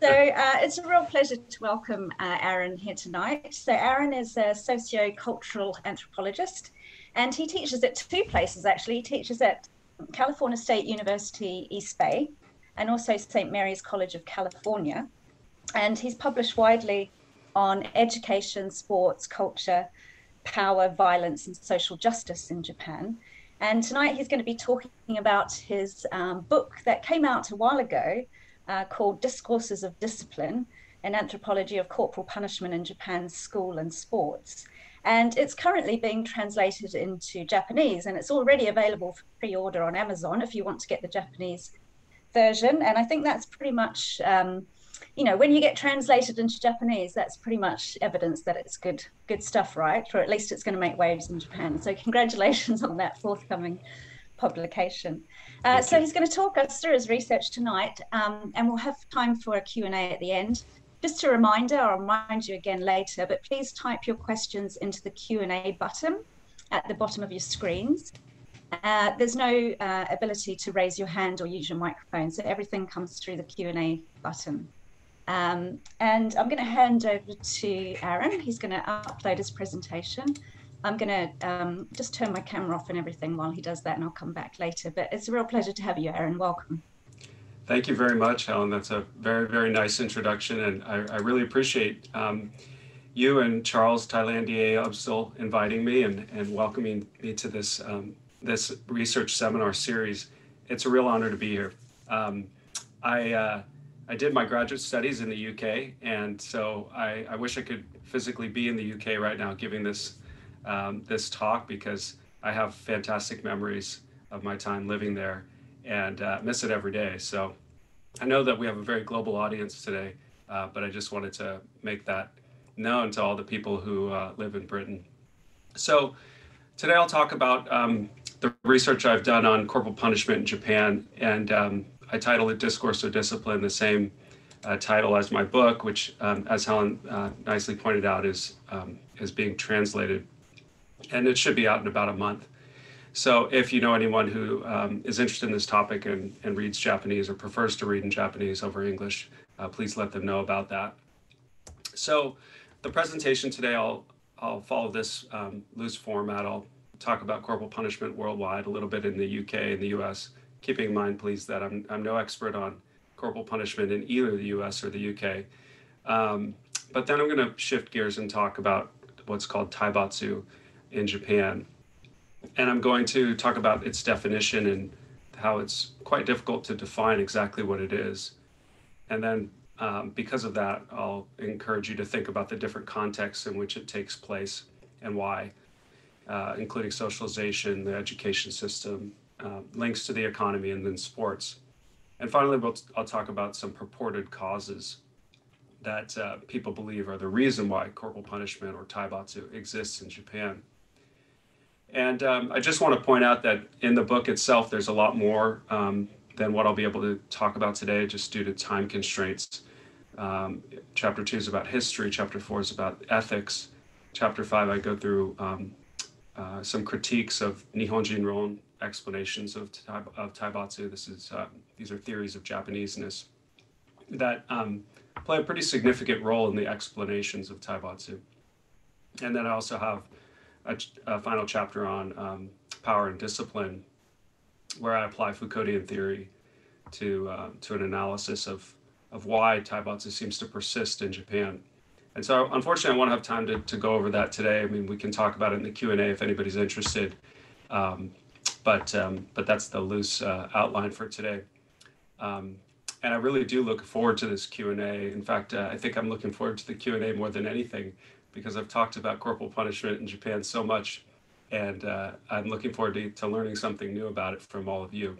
so uh, it's a real pleasure to welcome uh, Aaron here tonight. So Aaron is a socio-cultural anthropologist, and he teaches at two places actually. He teaches at California State University East Bay, and also St. Mary's College of California. And he's published widely on education, sports, culture, power, violence, and social justice in Japan. And tonight he's going to be talking about his um, book that came out a while ago uh, called Discourses of Discipline An Anthropology of Corporal Punishment in Japan's School and Sports. And it's currently being translated into Japanese, and it's already available for pre order on Amazon if you want to get the Japanese version. And I think that's pretty much. Um, you know, when you get translated into Japanese, that's pretty much evidence that it's good, good stuff, right? Or at least it's going to make waves in Japan. So congratulations on that forthcoming publication. Uh, so he's going to talk us through his research tonight, um, and we'll have time for a Q&A at the end. Just a reminder, I'll remind you again later, but please type your questions into the Q&A button at the bottom of your screens. Uh, there's no uh, ability to raise your hand or use your microphone, so everything comes through the Q&A button. Um, and I'm going to hand over to Aaron. He's going to upload his presentation. I'm going to um, just turn my camera off and everything while he does that, and I'll come back later. But it's a real pleasure to have you, Aaron. Welcome. Thank you very much, Helen. That's a very, very nice introduction, and I, I really appreciate um, you and Charles Thailandier Abdul inviting me and, and welcoming me to this um, this research seminar series. It's a real honor to be here. Um, I uh, I did my graduate studies in the UK, and so I, I wish I could physically be in the UK right now giving this um, this talk because I have fantastic memories of my time living there and uh, miss it every day. So I know that we have a very global audience today, uh, but I just wanted to make that known to all the people who uh, live in Britain. So today I'll talk about um, the research I've done on corporal punishment in Japan and um, I titled it Discourse of Discipline, the same uh, title as my book, which, um, as Helen uh, nicely pointed out, is um, is being translated, and it should be out in about a month. So, if you know anyone who um, is interested in this topic and, and reads Japanese or prefers to read in Japanese over English, uh, please let them know about that. So, the presentation today, I'll I'll follow this um, loose format. I'll talk about corporal punishment worldwide, a little bit in the UK and the US, keeping in mind, please, that I'm, I'm no expert on corporal punishment in either the US or the UK. Um, but then I'm going to shift gears and talk about what's called taibatsu in Japan. And I'm going to talk about its definition and how it's quite difficult to define exactly what it is. And then um, because of that, I'll encourage you to think about the different contexts in which it takes place and why, uh, including socialization, the education system, uh, links to the economy, and then sports. And finally, we'll, I'll talk about some purported causes that uh, people believe are the reason why corporal punishment or taibatsu exists in Japan. And um, I just want to point out that in the book itself, there's a lot more um, than what I'll be able to talk about today, just due to time constraints. Um, chapter two is about history, chapter four is about ethics. Chapter five, I go through um, uh, some critiques of Nihonjin Ron, explanations of, of Taibatsu. This is uh, these are theories of Japaneseness that um, play a pretty significant role in the explanations of Taibatsu. And then I also have a, a final chapter on um, power and discipline, where I apply Foucauldian theory to uh, to an analysis of of why Taibatsu seems to persist in Japan. And so, unfortunately, I won't have time to, to go over that today. I mean, we can talk about it in the Q and A if anybody's interested. Um, but um, but that's the loose uh, outline for today. Um, and I really do look forward to this Q and A. In fact, uh, I think I'm looking forward to the Q and A more than anything because I've talked about corporal punishment in Japan so much, and uh, I'm looking forward to, to learning something new about it from all of you.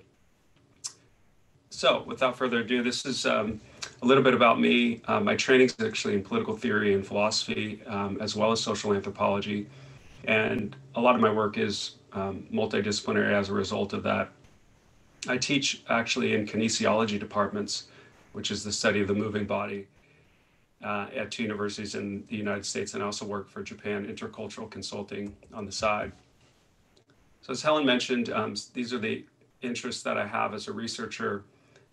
So, without further ado, this is um, a little bit about me. Uh, my training is actually in political theory and philosophy, um, as well as social anthropology. And a lot of my work is um, multidisciplinary as a result of that. I teach actually in kinesiology departments, which is the study of the moving body, uh, at two universities in the United States, and also work for Japan Intercultural Consulting on the side. So, as Helen mentioned, um, these are the interests that I have as a researcher.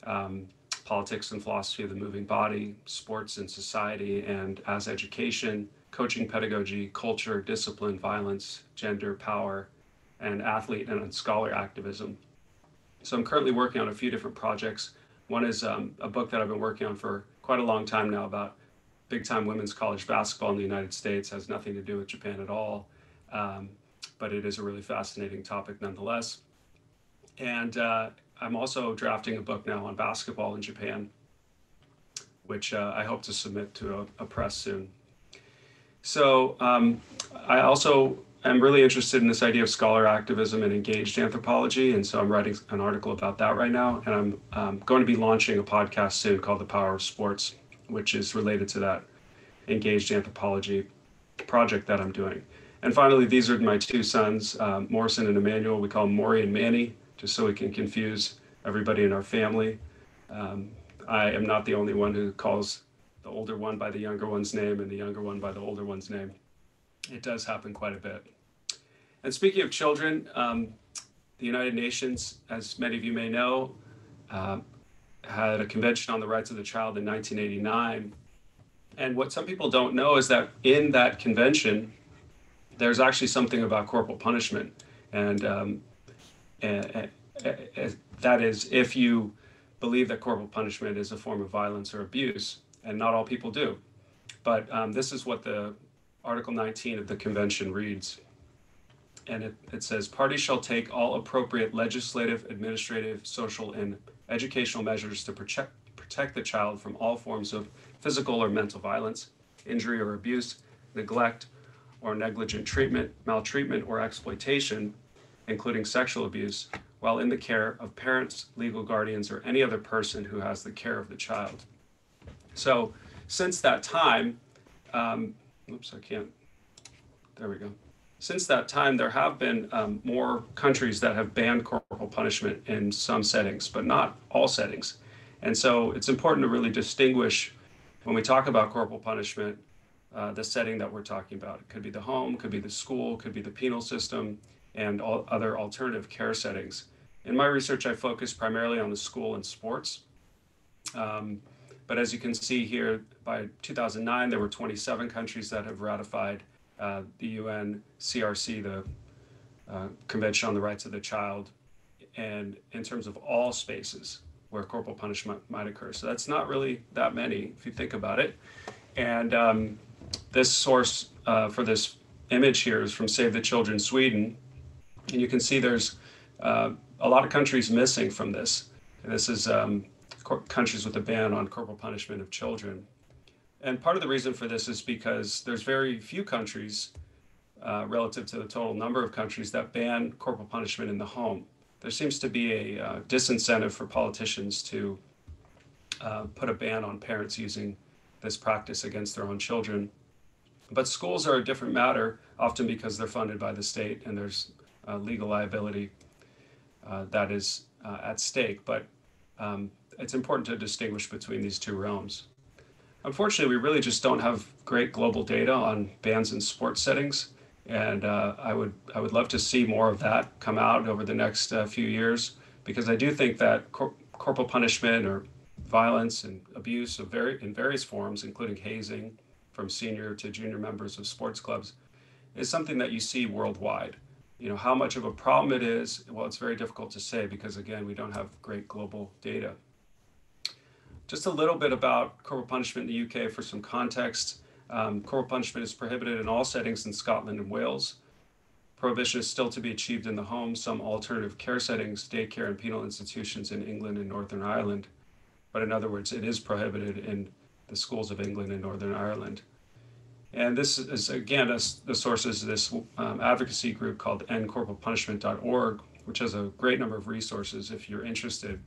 Um, politics and philosophy of the moving body, sports and society, and as education, coaching pedagogy, culture, discipline, violence, gender, power, and athlete and scholar activism. So I'm currently working on a few different projects. One is um, a book that I've been working on for quite a long time now about big time women's college basketball in the United States. Has nothing to do with Japan at all, um, but it is a really fascinating topic nonetheless. And uh, I'm also drafting a book now on basketball in Japan, which uh, I hope to submit to a, a press soon. So um, I also am really interested in this idea of scholar activism and engaged anthropology, and so I'm writing an article about that right now, and I'm um, going to be launching a podcast soon called The Power of Sports, which is related to that engaged anthropology project that I'm doing. And finally, these are my two sons, um, Morrison and Emmanuel. We call them Maury and Manny, just so we can confuse everybody in our family. Um, I am not the only one who calls the older one by the younger one's name and the younger one by the older one's name. It does happen quite a bit. And speaking of children, um, the United Nations, as many of you may know, uh, had a convention on the rights of the child in 1989. And what some people don't know is that in that convention, there's actually something about corporal punishment. And, um, and, and that is if you believe that corporal punishment is a form of violence or abuse and not all people do. But um, this is what the Article 19 of the convention reads. And it, it says parties shall take all appropriate legislative, administrative, social, and educational measures to protect, protect the child from all forms of physical or mental violence, injury or abuse, neglect or negligent treatment, maltreatment, or exploitation, including sexual abuse, while in the care of parents, legal guardians, or any other person who has the care of the child. So since that time, um, oops, I can't, there we go. Since that time, there have been um, more countries that have banned corporal punishment in some settings, but not all settings. And so it's important to really distinguish when we talk about corporal punishment, uh, the setting that we're talking about. It could be the home, could be the school, could be the penal system, and all other alternative care settings. In my research, I focus primarily on the school and sports. Um, but as you can see here, by 2009, there were 27 countries that have ratified uh, the UN CRC, the uh, Convention on the Rights of the Child, and in terms of all spaces where corporal punishment might occur. So that's not really that many if you think about it. And um, this source uh, for this image here is from Save the Children Sweden. And you can see there's uh, a lot of countries missing from this. And this is um, countries with a ban on corporal punishment of children. And part of the reason for this is because there's very few countries uh, relative to the total number of countries that ban corporal punishment in the home. There seems to be a uh, disincentive for politicians to uh, put a ban on parents using this practice against their own children. But schools are a different matter, often because they're funded by the state and there's uh, legal liability uh, that is uh, at stake. But um, it's important to distinguish between these two realms. Unfortunately, we really just don't have great global data on bans in sports settings, and uh, I would I would love to see more of that come out over the next uh, few years because I do think that cor- corporal punishment or violence and abuse of very in various forms, including hazing from senior to junior members of sports clubs, is something that you see worldwide. You know how much of a problem it is. Well, it's very difficult to say because again, we don't have great global data. Just a little bit about corporal punishment in the UK for some context. Um, corporal punishment is prohibited in all settings in Scotland and Wales. Prohibition is still to be achieved in the home, some alternative care settings, daycare, and penal institutions in England and Northern Ireland. But in other words, it is prohibited in the schools of England and Northern Ireland. And this is, again, a, the source is this um, advocacy group called endcorporalpunishment.org, which has a great number of resources if you're interested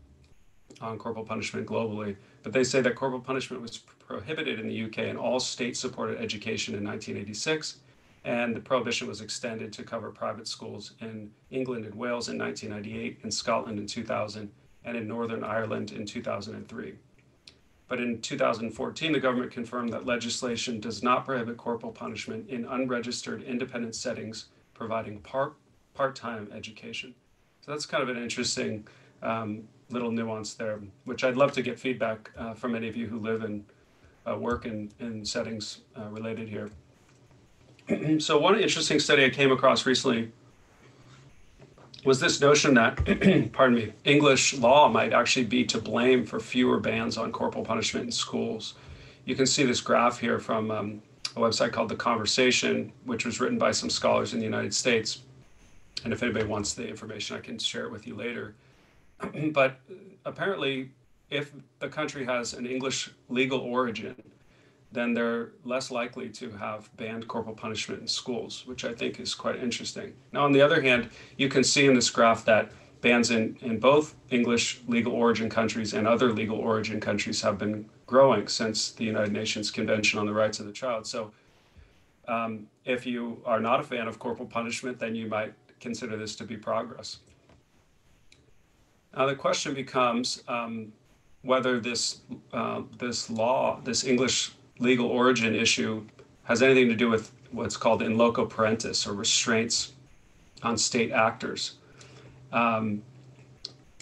on corporal punishment globally, but they say that corporal punishment was prohibited in the UK in all state supported education in 1986, and the prohibition was extended to cover private schools in England and Wales in 1998, in Scotland in 2000, and in Northern Ireland in 2003. But in 2014, the government confirmed that legislation does not prohibit corporal punishment in unregistered independent settings providing part part time education. So that's kind of an interesting um, little nuance there, which I'd love to get feedback uh, from any of you who live and uh, work in, in settings uh, related here. so one interesting study I came across recently was this notion that, pardon me, English law might actually be to blame for fewer bans on corporal punishment in schools. You can see this graph here from um, a website called The Conversation, which was written by some scholars in the United States. And if anybody wants the information, I can share it with you later. but apparently, if the country has an English legal origin, then they're less likely to have banned corporal punishment in schools, which I think is quite interesting. Now, on the other hand, you can see in this graph that bans in, in both English legal origin countries and other legal origin countries have been growing since the United Nations Convention on the Rights of the Child. So, um, if you are not a fan of corporal punishment, then you might consider this to be progress. Now, the question becomes um, whether this, uh, this law, this English legal origin issue, has anything to do with what's called in loco parentis or restraints on state actors. Um,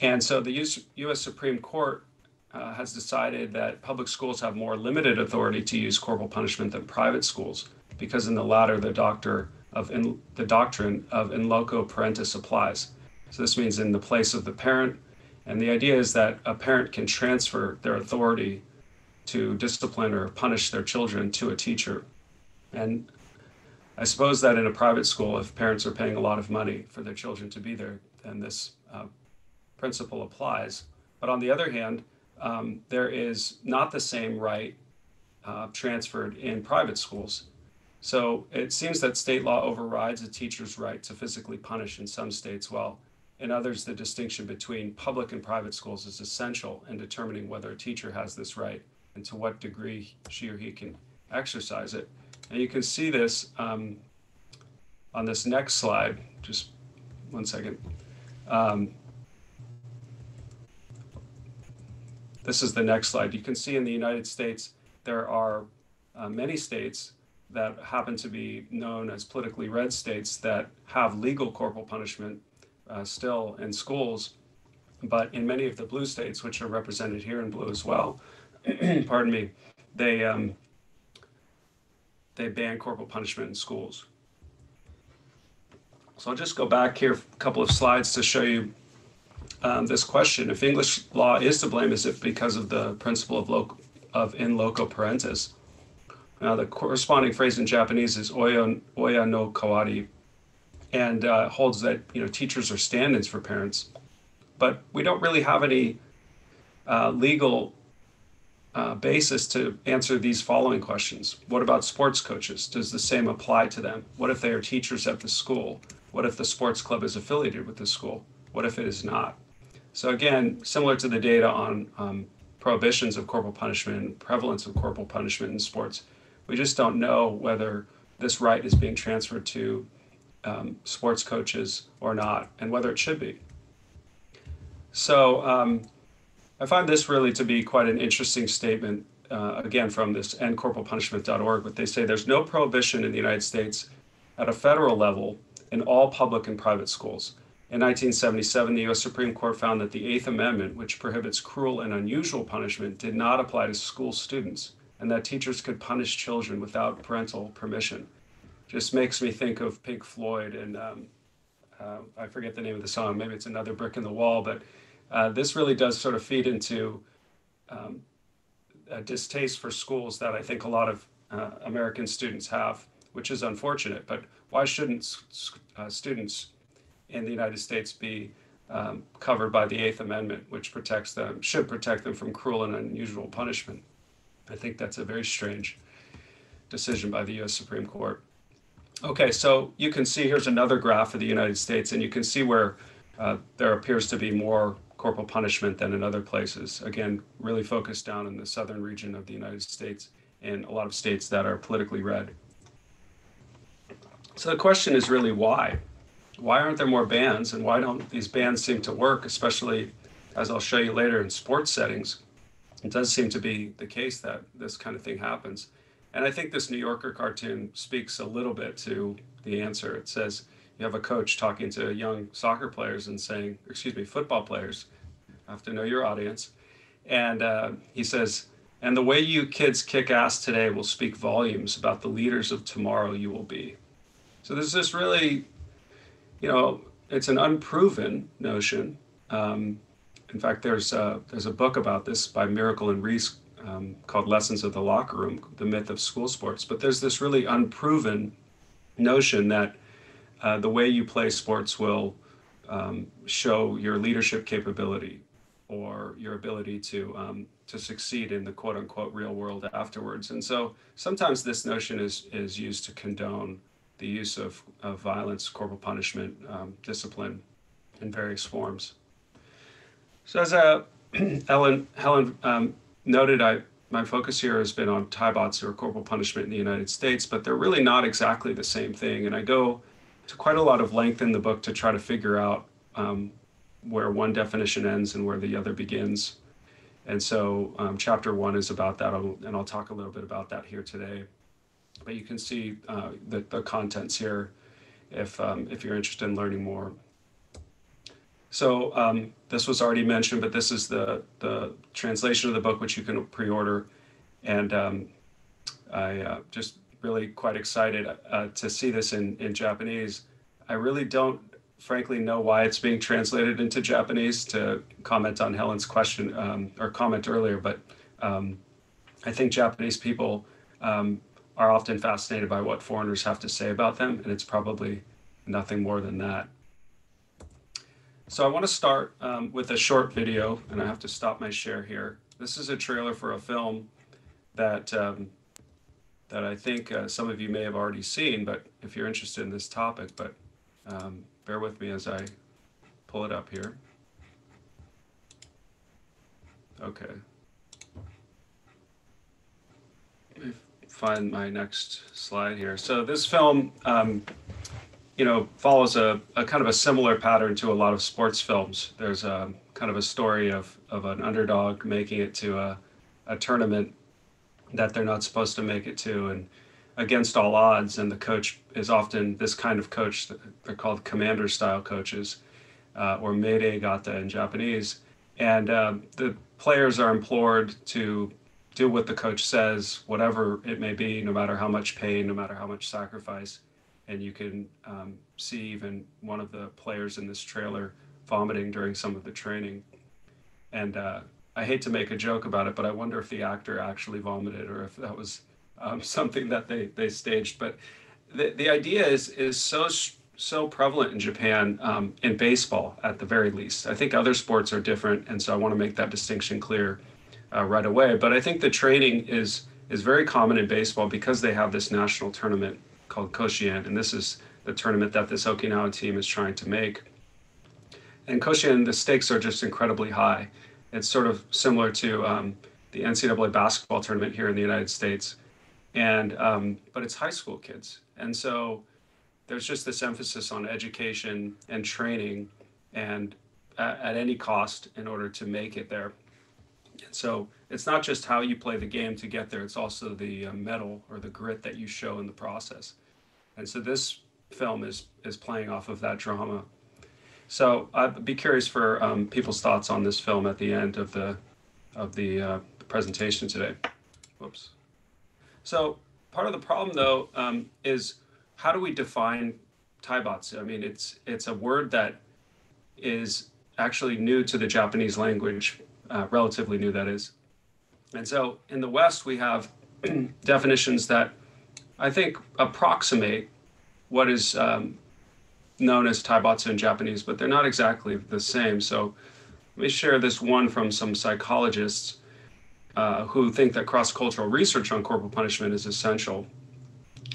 and so the US, US Supreme Court uh, has decided that public schools have more limited authority to use corporal punishment than private schools, because in the latter, the doctor of in, the doctrine of in loco parentis applies. So this means in the place of the parent, and the idea is that a parent can transfer their authority to discipline or punish their children to a teacher. And I suppose that in a private school, if parents are paying a lot of money for their children to be there, then this uh, principle applies. But on the other hand, um, there is not the same right uh, transferred in private schools. So it seems that state law overrides a teacher's right to physically punish in some states, while in others, the distinction between public and private schools is essential in determining whether a teacher has this right and to what degree she or he can exercise it. And you can see this um, on this next slide. Just one second. Um, this is the next slide. You can see in the United States, there are uh, many states that happen to be known as politically red states that have legal corporal punishment uh, still in schools. But in many of the blue states, which are represented here in blue as well, pardon me, they um, they ban corporal punishment in schools. So I'll just go back here a couple of slides to show you um, this question. If English law is to blame, is it because of the principle of, of in loco parentis? Now, the corresponding phrase in Japanese is oya, oya no kawari, and uh, holds that you know teachers are stand-ins for parents. But we don't really have any uh, legal uh, basis to answer these following questions. What about sports coaches? Does the same apply to them? What if they are teachers at the school? What if the sports club is affiliated with the school? What if it is not? So again, similar to the data on um, prohibitions of corporal punishment and prevalence of corporal punishment in sports, we just don't know whether this right is being transferred to um, sports coaches or not, and whether it should be. So um, I find this really to be quite an interesting statement, uh, again, from this endcorporalpunishment.org, but they say there's no prohibition in the United States at a federal level in all public and private schools. In 1977, the U.S. Supreme Court found that the Eighth Amendment, which prohibits cruel and unusual punishment, did not apply to school students, and that teachers could punish children without parental permission. Just makes me think of Pink Floyd and um, uh, I forget the name of the song. Maybe it's another brick in the wall, but uh, this really does sort of feed into um, a distaste for schools that I think a lot of uh, American students have, which is unfortunate. But why shouldn't uh, students in the United States be um, covered by the Eighth Amendment, which protects them, should protect them from cruel and unusual punishment? I think that's a very strange decision by the US Supreme Court. Okay, so you can see here's another graph of the United States, and you can see where uh, there appears to be more corporal punishment than in other places. Again, really focused down in the southern region of the United States and a lot of states that are politically red. So the question is really why? Why aren't there more bans and why don't these bans seem to work, especially as I'll show you later in sports settings? It does seem to be the case that this kind of thing happens. And I think this New Yorker cartoon speaks a little bit to the answer. It says, you have a coach talking to young soccer players and saying, excuse me, football players, I have to know your audience. And uh, he says, and the way you kids kick ass today will speak volumes about the leaders of tomorrow you will be. So there's this really, you know, it's an unproven notion. Um, in fact, there's a, there's a book about this by Miracle and Rees um, called Lessons of the Locker Room, The Myth of School Sports. But there's this really unproven notion that uh, the way you play sports will um, show your leadership capability or your ability to um, to succeed in the quote unquote real world afterwards. And so sometimes this notion is is used to condone the use of, of violence, corporal punishment, um, discipline in various forms. So as uh, Ellen Helen um, noted, I my focus here has been on taibatsu or corporal punishment in the United States, but they're really not exactly the same thing. And I go to quite a lot of length in the book to try to figure out um, where one definition ends and where the other begins. And so um, chapter one is about that, and I'll talk a little bit about that here today. But you can see uh, the, the contents here if, um, if you're interested in learning more. So um, this was already mentioned, but this is the, the translation of the book, which you can pre-order. And um, I uh, just really quite excited uh, to see this in, in Japanese. I really don't, frankly, know why it's being translated into Japanese to comment on Helen's question um, or comment earlier, but um, I think Japanese people um, are often fascinated by what foreigners have to say about them, and it's probably nothing more than that. So I want to start um, with a short video, and I have to stop my share here. This is a trailer for a film that um, that I think uh, some of you may have already seen, but if you're interested in this topic, but um, bear with me as I pull it up here. Okay. Let me find my next slide here. So this film, um, you know, follows a, a, kind of a similar pattern to a lot of sports films. There's a kind of a story of, of an underdog making it to a, a tournament that they're not supposed to make it to and against all odds and the coach is often this kind of coach they're called commander style coaches uh, or meirei gata in japanese and uh, the players are implored to do what the coach says whatever it may be no matter how much pain no matter how much sacrifice and you can um, see even one of the players in this trailer vomiting during some of the training and uh, I hate to make a joke about it, but I wonder if the actor actually vomited or if that was um, something that they, they staged. But the, the idea is is so so prevalent in Japan um, in baseball at the very least. I think other sports are different, and so I want to make that distinction clear uh, right away. But I think the training is is very common in baseball because they have this national tournament called Koshien, and this is the tournament that this Okinawa team is trying to make. And Koshien, the stakes are just incredibly high. It's sort of similar to um, the NCAA basketball tournament here in the United States, and um, but it's high school kids, and so there's just this emphasis on education and training, and at, at any cost in order to make it there. And so it's not just how you play the game to get there; it's also the uh, mettle or the grit that you show in the process. And so this film is is playing off of that drama so I'd be curious for um, people's thoughts on this film at the end of the of the, uh, presentation today. Whoops. So part of the problem, though, um, is how do we define taibatsu? I mean, it's it's a word that is actually new to the Japanese language, uh, relatively new, that is. And so in the West, we have definitions that I think approximate what is um, known as taibatsu in Japanese, but they're not exactly the same. So let me share this one from some psychologists uh, who think that cross-cultural research on corporal punishment is essential,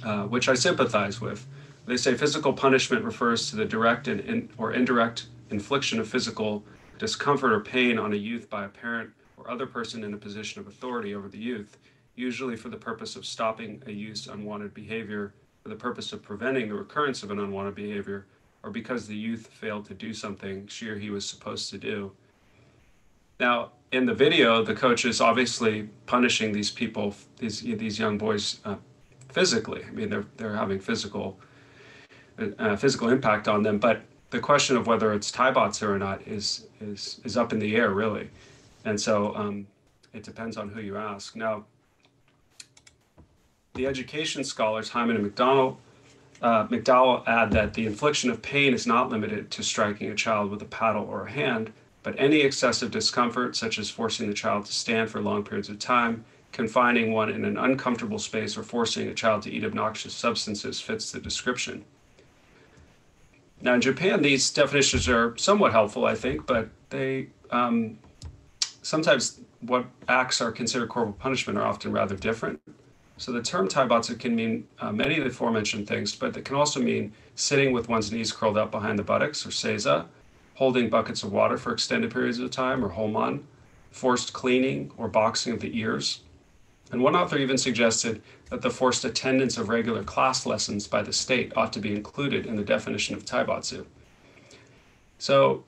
uh, which I sympathize with. They say physical punishment refers to the direct and in, or indirect infliction of physical discomfort or pain on a youth by a parent or other person in a position of authority over the youth, usually for the purpose of stopping a youth's unwanted behavior for the purpose of preventing the recurrence of an unwanted behavior or because the youth failed to do something she or he was supposed to do. Now, in the video, the coach is obviously punishing these people, these these young boys, uh, physically. I mean, they're they're having physical uh, physical impact on them. But the question of whether it's taibatsu or not is is is up in the air really, and so um, it depends on who you ask. Now, the education scholars Hyman and McDonald uh, McDowell add that the infliction of pain is not limited to striking a child with a paddle or a hand, but any excessive discomfort, such as forcing the child to stand for long periods of time, confining one in an uncomfortable space, or forcing a child to eat obnoxious substances, fits the description. Now, in Japan, these definitions are somewhat helpful, I think, but they um, sometimes what acts are considered corporal punishment are often rather different. So the term taibatsu can mean uh, many of the aforementioned things, but it can also mean sitting with one's knees curled up behind the buttocks or seiza, holding buckets of water for extended periods of time or homon, forced cleaning or boxing of the ears. And one author even suggested that the forced attendance of regular class lessons by the state ought to be included in the definition of taibatsu. So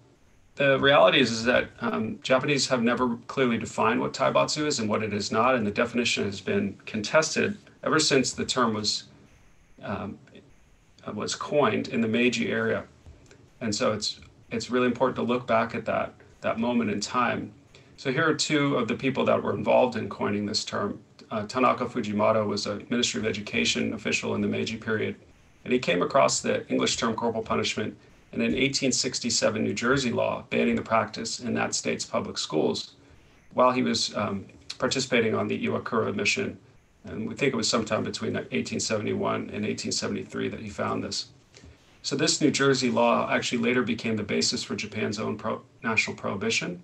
the reality is, is that um, Japanese have never clearly defined what taibatsu is and what it is not, and the definition has been contested ever since the term was um, was coined in the Meiji era. And so it's it's really important to look back at that that moment in time. So here are two of the people that were involved in coining this term. Uh, Tanaka Fujimaro was a Ministry of Education official in the Meiji period, and he came across the English term corporal punishment and an 1867 New Jersey law banning the practice in that state's public schools while he was um, participating on the Iwakura mission. And we think it was sometime between 1871 and 1873 that he found this. So, this New Jersey law actually later became the basis for Japan's own pro- national prohibition.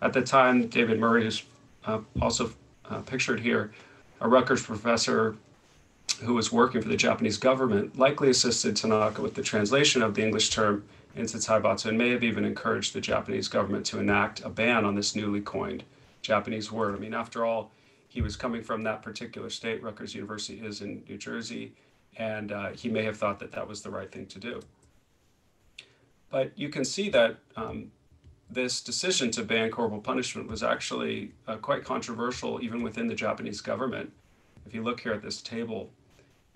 At the time, David Murray, who's uh, also uh, pictured here, a Rutgers professor who was working for the Japanese government, likely assisted Tanaka with the translation of the English term into Taibatsu and may have even encouraged the Japanese government to enact a ban on this newly coined Japanese word. I mean, after all, he was coming from that particular state. Rutgers University is in New Jersey, and uh, he may have thought that that was the right thing to do. But you can see that um, this decision to ban corporal punishment was actually uh, quite controversial even within the Japanese government. If you look here at this table,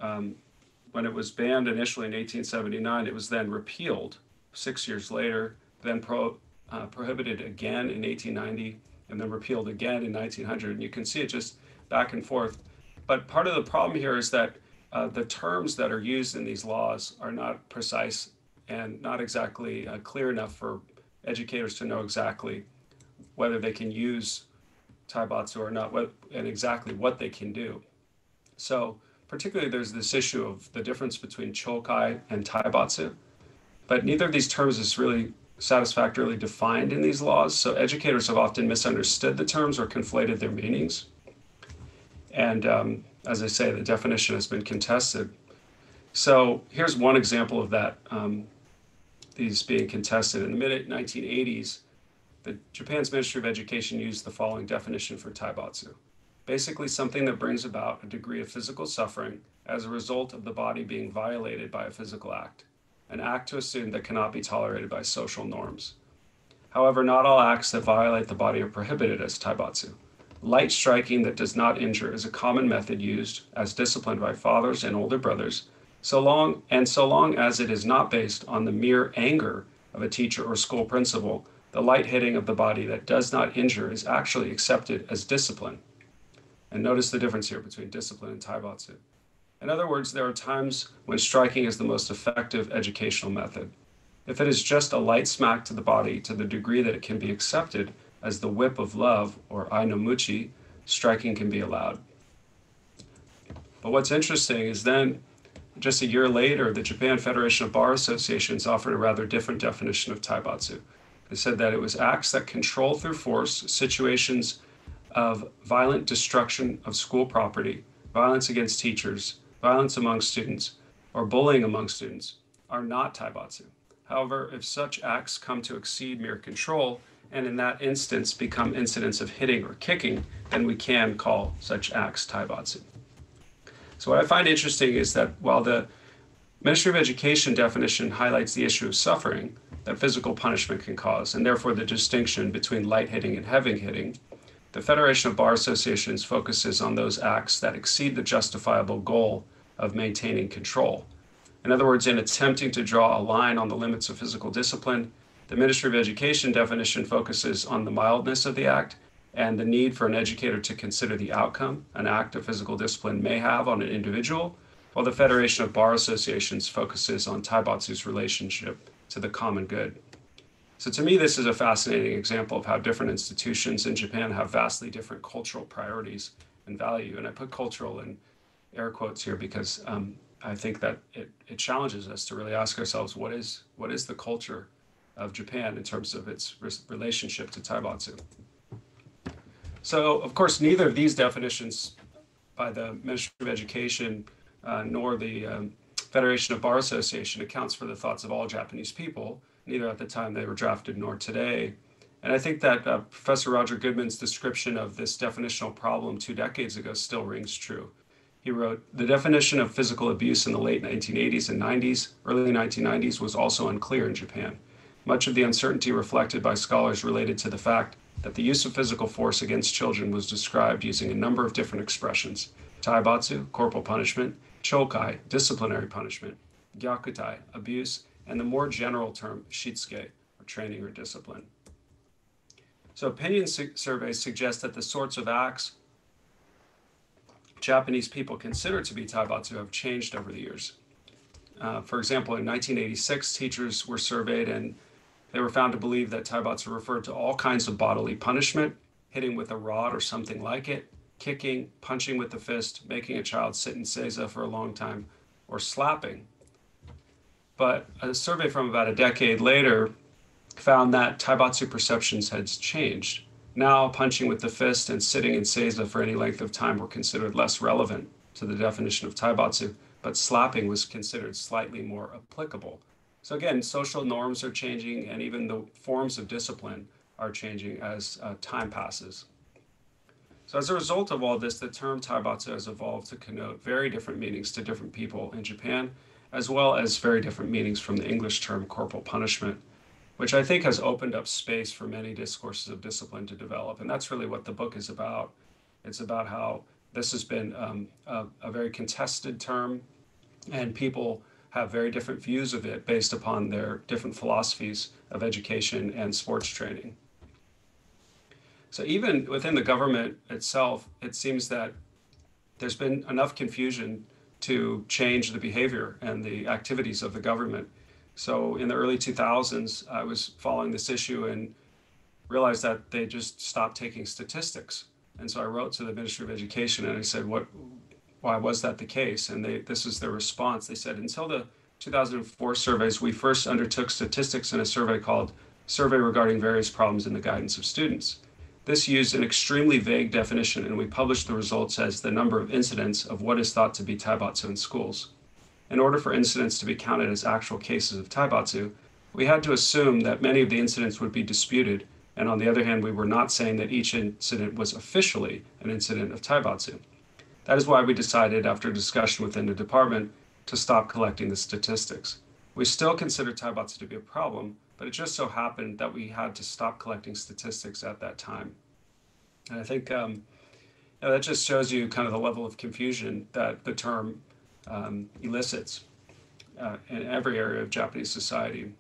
um, when it was banned initially in 1879, it was then repealed six years later, then pro, uh, prohibited again in 1890, and then repealed again in 1900. And you can see it just back and forth. But part of the problem here is that uh, the terms that are used in these laws are not precise and not exactly uh, clear enough for educators to know exactly whether they can use taibatsu or not, what, and exactly what they can do. So particularly there's this issue of the difference between chokai and taibatsu, but neither of these terms is really satisfactorily defined in these laws. So educators have often misunderstood the terms or conflated their meanings. And um, as I say, the definition has been contested. So here's one example of that, um, these being contested. In the mid 1980s, the Japan's Ministry of Education used the following definition for taibatsu basically something that brings about a degree of physical suffering as a result of the body being violated by a physical act, an act to a student that cannot be tolerated by social norms. However, not all acts that violate the body are prohibited as taibatsu. Light striking that does not injure is a common method used as discipline by fathers and older brothers, so long and so long as it is not based on the mere anger of a teacher or school principal, the light hitting of the body that does not injure is actually accepted as discipline. And notice the difference here between discipline and taibatsu. In other words, there are times when striking is the most effective educational method. If it is just a light smack to the body to the degree that it can be accepted as the whip of love or ainomuchi, striking can be allowed. But what's interesting is then, just a year later, the Japan Federation of Bar Associations offered a rather different definition of taibatsu. They said that it was acts that control through force situations of violent destruction of school property, violence against teachers, violence among students, or bullying among students are not taibatsu. However, if such acts come to exceed mere control, and in that instance become incidents of hitting or kicking, then we can call such acts taibatsu. So, what I find interesting is that while the Ministry of Education definition highlights the issue of suffering that physical punishment can cause, and therefore the distinction between light hitting and heavy hitting, the Federation of Bar Associations focuses on those acts that exceed the justifiable goal of maintaining control. In other words, in attempting to draw a line on the limits of physical discipline, the Ministry of Education definition focuses on the mildness of the act and the need for an educator to consider the outcome an act of physical discipline may have on an individual, while the Federation of Bar Associations focuses on Taibatsu's relationship to the common good. So, to me, this is a fascinating example of how different institutions in Japan have vastly different cultural priorities and value. And I put cultural in air quotes here because um, I think that it, it challenges us to really ask ourselves what is, what is the culture of Japan in terms of its relationship to Taibatsu? So, of course, neither of these definitions by the Ministry of Education uh, nor the um, Federation of Bar Association accounts for the thoughts of all Japanese people, neither at the time they were drafted nor today. And I think that uh, Professor Roger Goodman's description of this definitional problem two decades ago still rings true. He wrote, The definition of physical abuse in the late 1980s and 90s, early 1990s was also unclear in Japan. Much of the uncertainty reflected by scholars related to the fact that the use of physical force against children was described using a number of different expressions taibatsu, corporal punishment, chokai, disciplinary punishment, gyakutai, abuse, and the more general term shitsuke, or training or discipline. So, opinion su- surveys suggest that the sorts of acts Japanese people consider to be taibatsu have changed over the years. Uh, for example, in 1986, teachers were surveyed and they were found to believe that taibatsu referred to all kinds of bodily punishment, hitting with a rod or something like it, kicking, punching with the fist, making a child sit in seiza for a long time, or slapping. But a survey from about a decade later found that taibatsu perceptions had changed. Now, punching with the fist and sitting in seiza for any length of time were considered less relevant to the definition of taibatsu, but slapping was considered slightly more applicable. So again, social norms are changing, and even the forms of discipline are changing as uh, time passes. So as a result of all this, the term taibatsu has evolved to connote very different meanings to different people in Japan, as well as very different meanings from the English term corporal punishment, which I think has opened up space for many discourses of discipline to develop. And that's really what the book is about. It's about how this has been um, a, a very contested term, and people have very different views of it based upon their different philosophies of education and sports training. So even within the government itself, it seems that there's been enough confusion to change the behavior and the activities of the government. So in the early 2000s, I was following this issue and realized that they just stopped taking statistics. And so I wrote to the Ministry of Education and I said, what, why was that the case? And they, this is their response. They said, until the 2004 surveys, we first undertook statistics in a survey called Survey Regarding Various Problems in the Guidance of Students. This used an extremely vague definition, and we published the results as the number of incidents of what is thought to be taibatsu in schools. In order for incidents to be counted as actual cases of taibatsu, we had to assume that many of the incidents would be disputed, and on the other hand, we were not saying that each incident was officially an incident of taibatsu. That is why we decided, after discussion within the department, to stop collecting the statistics. We still consider Taibatsu to be a problem, but it just so happened that we had to stop collecting statistics at that time. And I think um, you know, that just shows you kind of the level of confusion that the term um, elicits uh, in every area of Japanese society.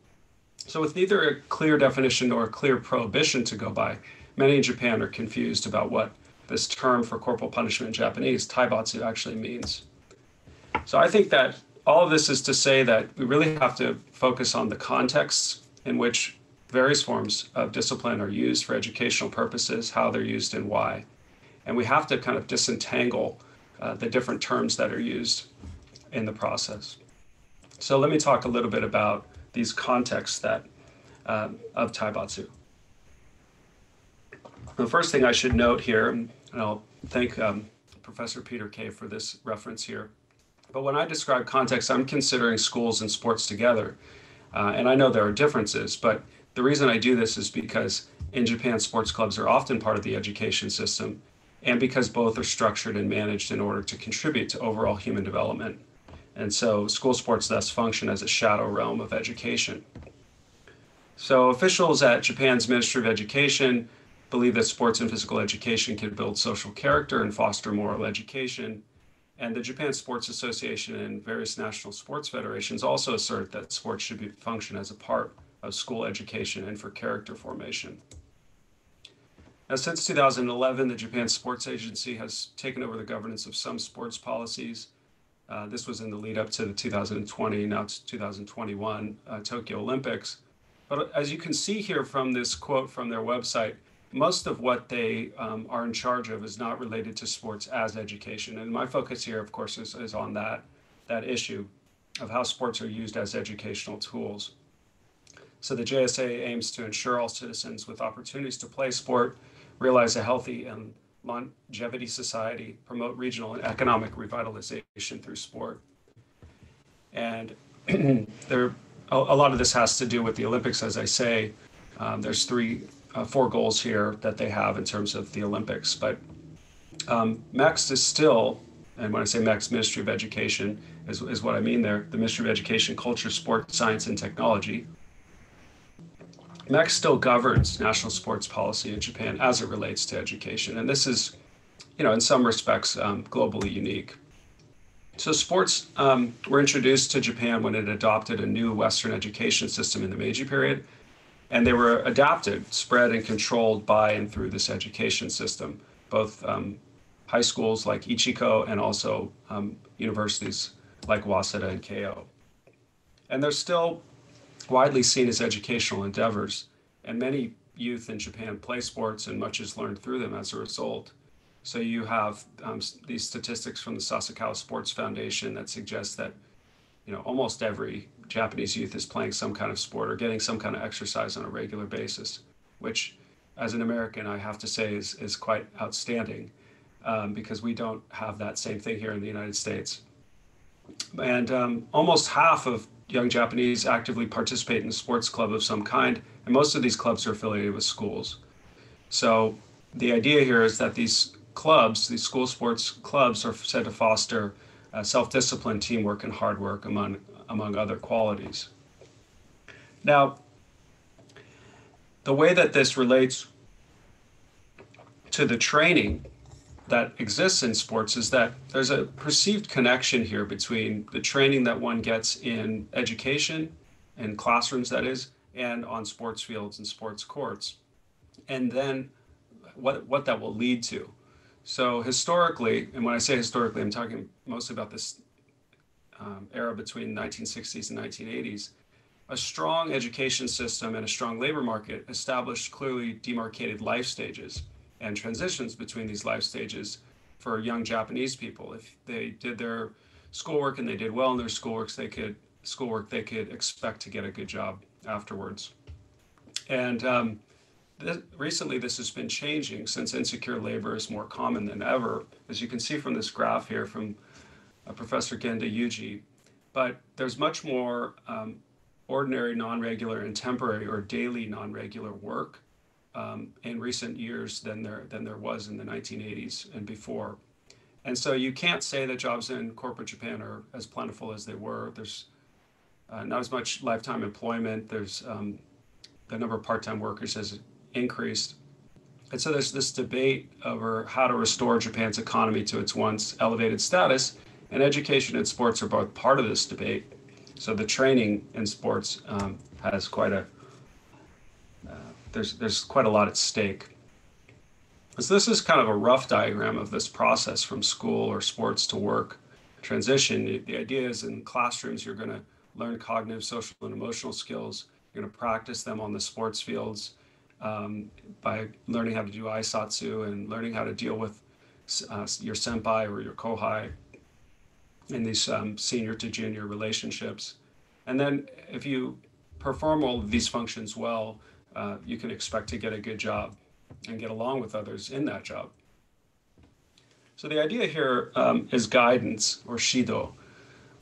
So, with neither a clear definition nor a clear prohibition to go by, many in Japan are confused about what this term for corporal punishment in Japanese, taibatsu, actually means. So I think that all of this is to say that we really have to focus on the contexts in which various forms of discipline are used for educational purposes, how they're used, and why. And we have to kind of disentangle uh, the different terms that are used in the process. So let me talk a little bit about these contexts that um, of Taibatsu. The first thing I should note here, and I'll thank um, Professor Peter Kay for this reference here, but when I describe context, I'm considering schools and sports together. Uh, and I know there are differences, but the reason I do this is because in Japan, sports clubs are often part of the education system, and because both are structured and managed in order to contribute to overall human development. And so school sports thus function as a shadow realm of education. So officials at Japan's Ministry of Education believe that sports and physical education can build social character and foster moral education And the Japan Sports Association and various national sports federations also assert that sports should be, function as a part of school education and for character formation. Now, since 2011, the Japan Sports Agency has taken over the governance of some sports policies. Uh, this was in the lead up to the 2020, now it's 2021 uh, Tokyo Olympics. But as you can see here from this quote from their website, most of what they um, are in charge of is not related to sports as education. And my focus here, of course, is, is on that, that issue of how sports are used as educational tools. So the JSA aims to ensure all citizens with opportunities to play sport realize a healthy and longevity society, promote regional and economic revitalization through sport. And there, a, lot of this has to do with the Olympics, as I say. Um, there's three, uh, four goals here that they have in terms of the Olympics. But um, is still, and when I say MEXT, Ministry of Education is, is what I mean there, the Ministry of Education, Culture, Sport, Science, and Technology MEXT still governs national sports policy in Japan as it relates to education. And this is, you know, in some respects, um, globally unique. So sports um, were introduced to Japan when it adopted a new Western education system in the Meiji period. And they were adopted, spread, and controlled by and through this education system, both um, high schools like Ichiko and also um, universities like Waseda and Keio. And they're still widely seen as educational endeavors, and many youth in Japan play sports, and much is learned through them as a result. So you have um, these statistics from the Sasakawa Sports Foundation that suggest that, you know, almost every Japanese youth is playing some kind of sport or getting some kind of exercise on a regular basis, which, as an American, I have to say is is quite outstanding, um, because we don't have that same thing here in the United States. And um, almost half of young Japanese actively participate in a sports club of some kind, and most of these clubs are affiliated with schools. So the idea here is that these clubs, these school sports clubs, are said to foster uh, self-discipline, teamwork, and hard work among among other qualities. Now, the way that this relates to the training that exists in sports is that there's a perceived connection here between the training that one gets in education in classrooms that is and on sports fields and sports courts and then what what that will lead to so historically and when i say historically i'm talking mostly about this um, era between 1960s and 1980s a strong education system and a strong labor market established clearly demarcated life stages and transitions between these life stages for young Japanese people. If they did their schoolwork and they did well in their schoolwork, they could schoolwork they could expect to get a good job afterwards. And um, recently, this has been changing since insecure labor is more common than ever, as you can see from this graph here from Professor Genda Yuji. But there's much more um, ordinary, non-regular, and temporary or daily non-regular work um, in recent years than there than there was in the 1980s and before. And so you can't say that jobs in corporate Japan are as plentiful as they were. There's uh, not as much lifetime employment. There's um, the number of part-time workers has increased. And so there's this debate over how to restore Japan's economy to its once elevated status, and education and sports are both part of this debate. So the training in sports um, has quite a there's there's quite a lot at stake. So this is kind of a rough diagram of this process from school or sports to work transition. The idea is in classrooms you're going to learn cognitive, social, and emotional skills. You're going to practice them on the sports fields um, by learning how to do aisatsu and learning how to deal with uh, your senpai or your kohai in these um, senior to junior relationships. And then if you perform all of these functions well, uh, you can expect to get a good job and get along with others in that job. So the idea here um, is guidance or shido,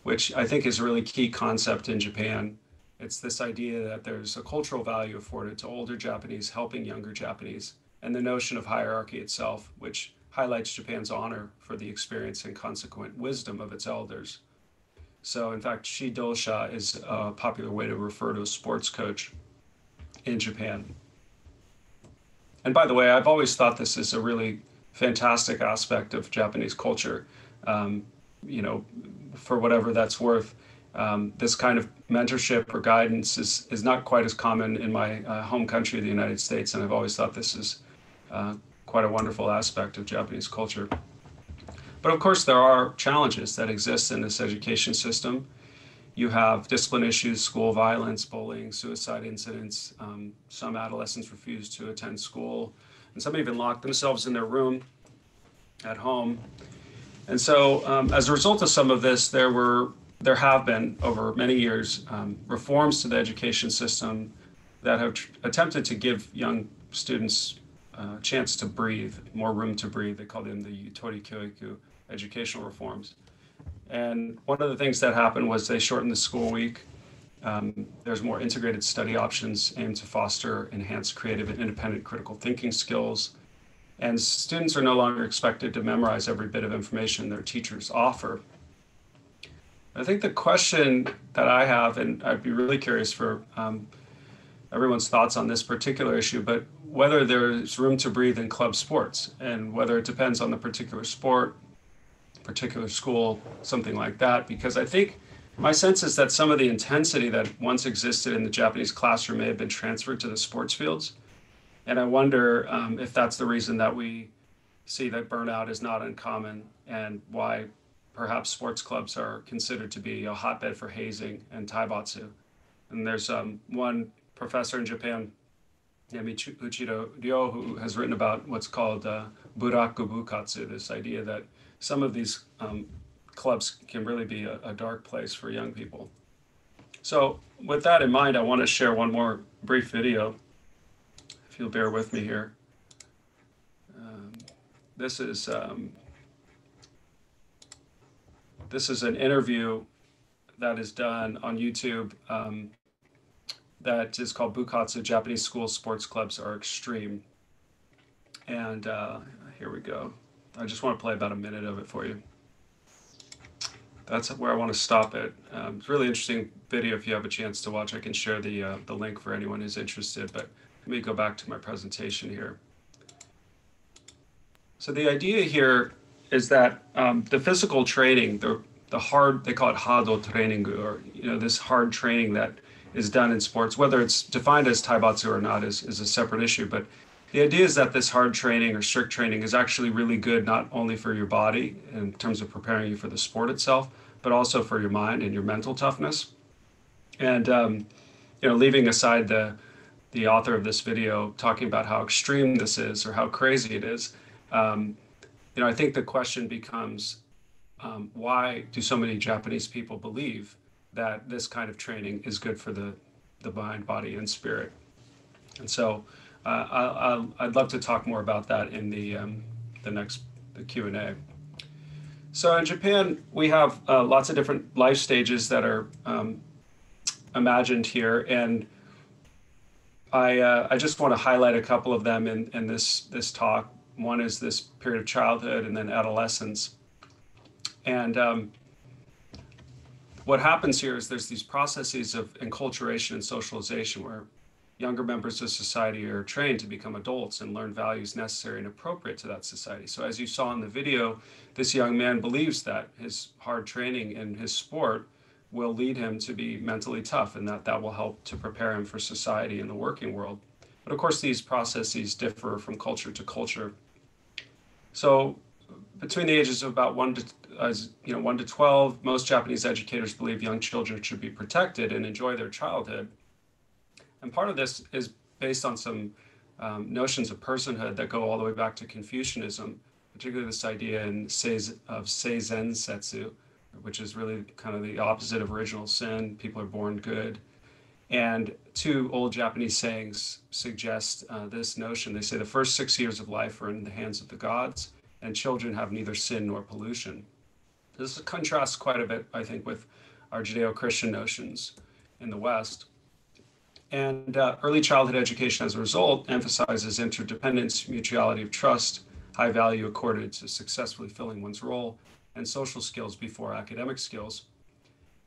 which I think is a really key concept in Japan. It's this idea that there's a cultural value afforded to older Japanese helping younger Japanese, and the notion of hierarchy itself, which highlights Japan's honor for the experience and consequent wisdom of its elders. So, in fact, Shidosha is a popular way to refer to a sports coach in Japan. And by the way, I've always thought this is a really fantastic aspect of Japanese culture. Um, you know, for whatever that's worth, um, this kind of mentorship or guidance is, is not quite as common in my uh, home country, the United States. And I've always thought this is uh, quite a wonderful aspect of Japanese culture. But of course, there are challenges that exist in this education system. You have discipline issues, school violence, bullying, suicide incidents. Um, some adolescents refuse to attend school, and some even lock themselves in their room at home. And so, um, as a result of some of this, there were there have been over many years um, reforms to the education system that have tr- attempted to give young students uh, chance to breathe, more room to breathe. They call them the Yutori Kyoiku educational reforms. And one of the things that happened was they shortened the school week. Um, there's more integrated study options aimed to foster enhanced creative and independent critical thinking skills. And students are no longer expected to memorize every bit of information their teachers offer. I think the question that I have, and I'd be really curious for um, everyone's thoughts on this particular issue, but whether there's room to breathe in club sports and whether it depends on the particular sport, particular school, something like that. Because I think my sense is that some of the intensity that once existed in the Japanese classroom may have been transferred to the sports fields. And I wonder um, if that's the reason that we see that burnout is not uncommon and why perhaps sports clubs are considered to be a hotbed for hazing and taibatsu. And there's um, one professor in Japan, Yamiuchi Ryo, who has written about what's called uh, burakku bukatsu, this idea that some of these um, clubs can really be a, a, dark place for young people. So with that in mind, I want to share one more brief video, if you'll bear with me here. Um, this is um, this is an interview that is done on YouTube um, that is called Bukatsu Japanese School Sports Clubs Are Extreme. And uh, here we go. I just want to play about a minute of it for you. That's where I want to stop it. Um, it's really interesting video. If you have a chance to watch, I can share the uh, the link for anyone who's interested. But let me go back to my presentation here. So the idea here is that um, the physical training, the the hard, they call it hado training, or you know this hard training that is done in sports, whether it's defined as taibatsu or not, is, is a separate issue. But the idea is that this hard training or strict training is actually really good not only for your body in terms of preparing you for the sport itself, but also for your mind and your mental toughness. And um, you know, leaving aside the the author of this video talking about how extreme this is or how crazy it is, um, you know, I think the question becomes, um, why do so many Japanese people believe that this kind of training is good for the the mind, body, and spirit? And so uh, I, would love to talk more about that in the um, the next the Q and A. So in Japan, we have uh, lots of different life stages that are um, imagined here, and I uh, I just want to highlight a couple of them in in this this talk. One is this period of childhood, and then adolescence, and um, what happens here is there's these processes of enculturation and socialization where younger members of society are trained to become adults and learn values necessary and appropriate to that society. So, as you saw in the video, this young man believes that his hard training in his sport will lead him to be mentally tough and that that will help to prepare him for society and the working world. But of course, these processes differ from culture to culture. So, between the ages of about one to as you know one to 12 most japanese educators believe young children should be protected and enjoy their childhood and part of this is based on some um, notions of personhood that go all the way back to Confucianism, particularly this idea in of seizen setsu, which is really kind of the opposite of original sin. People are born good. And two old Japanese sayings suggest uh, this notion. They say the first six years of life are in the hands of the gods, and children have neither sin nor pollution. This contrasts quite a bit, I think, with our Judeo Christian notions in the West. And uh, early childhood education, as a result, emphasizes interdependence, mutuality of trust, high value accorded to successfully filling one's role, and social skills before academic skills.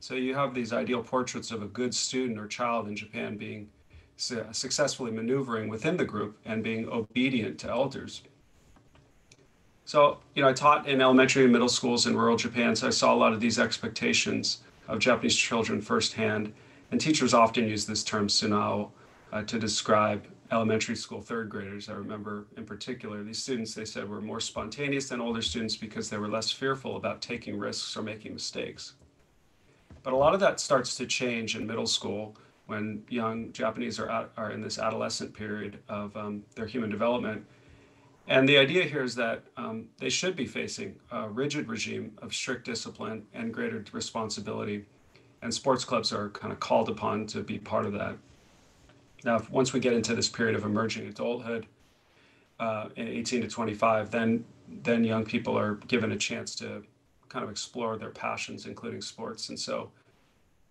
So you have these ideal portraits of a good student or child in Japan being su- successfully maneuvering within the group and being obedient to elders. So, you know, I taught in elementary and middle schools in rural Japan, so I saw a lot of these expectations of Japanese children firsthand. And teachers often use this term sunao uh, to describe elementary school third graders. I remember in particular, these students, they said, were more spontaneous than older students because they were less fearful about taking risks or making mistakes. But a lot of that starts to change in middle school when young Japanese are, are in this adolescent period of um, their human development. And the idea here is that um, they should be facing a rigid regime of strict discipline and greater responsibility. And sports clubs are kind of called upon to be part of that. Now, once we get into this period of emerging adulthood, uh, in 18 to 25, then then young people are given a chance to kind of explore their passions, including sports. And so,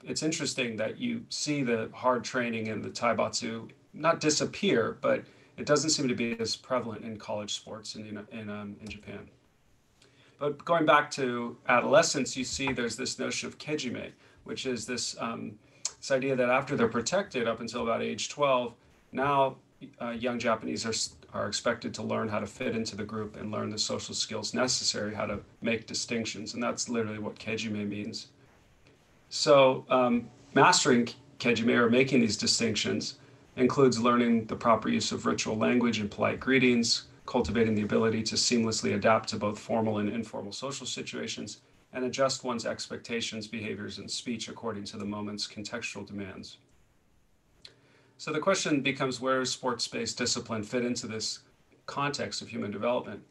it's interesting that you see the hard training in the taibatsu not disappear, but it doesn't seem to be as prevalent in college sports in in um, in Japan. But going back to adolescence, you see there's this notion of kejime, which is this um, this idea that after they're protected up until about age 12, now uh, young Japanese are are expected to learn how to fit into the group and learn the social skills necessary, how to make distinctions, and that's literally what kejime means. So um, mastering kejime or making these distinctions includes learning the proper use of ritual language and polite greetings, cultivating the ability to seamlessly adapt to both formal and informal social situations, and adjust one's expectations, behaviors, and speech according to the moment's contextual demands. So the question becomes where does sports based discipline fit into this context of human development?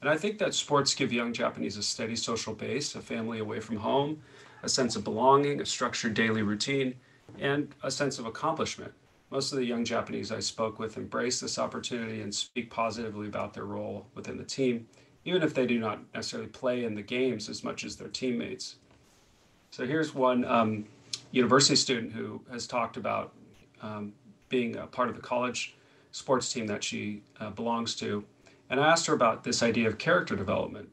And I think that sports give young Japanese a steady social base, a family away from home, a sense of belonging, a structured daily routine, and a sense of accomplishment. Most of the young Japanese I spoke with embrace this opportunity and speak positively about their role within the team, even if they do not necessarily play in the games as much as their teammates. So here's one um, university student who has talked about um, being a part of the college sports team that she uh, belongs to. And I asked her about this idea of character development.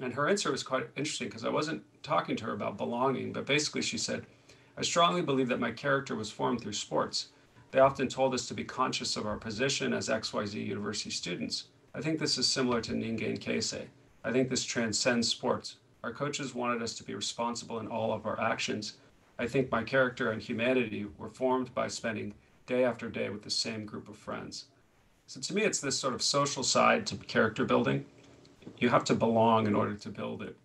And her answer was quite interesting because I wasn't talking to her about belonging, but basically she said, I strongly believe that my character was formed through sports. They often told us to be conscious of our position as XYZ university students. I think this is similar to Ningen Keisei. I think this transcends sports. Our coaches wanted us to be responsible in all of our actions. I think my character and humanity were formed by spending day after day with the same group of friends. So to me, it's this sort of social side to character building. You have to belong in order to build it,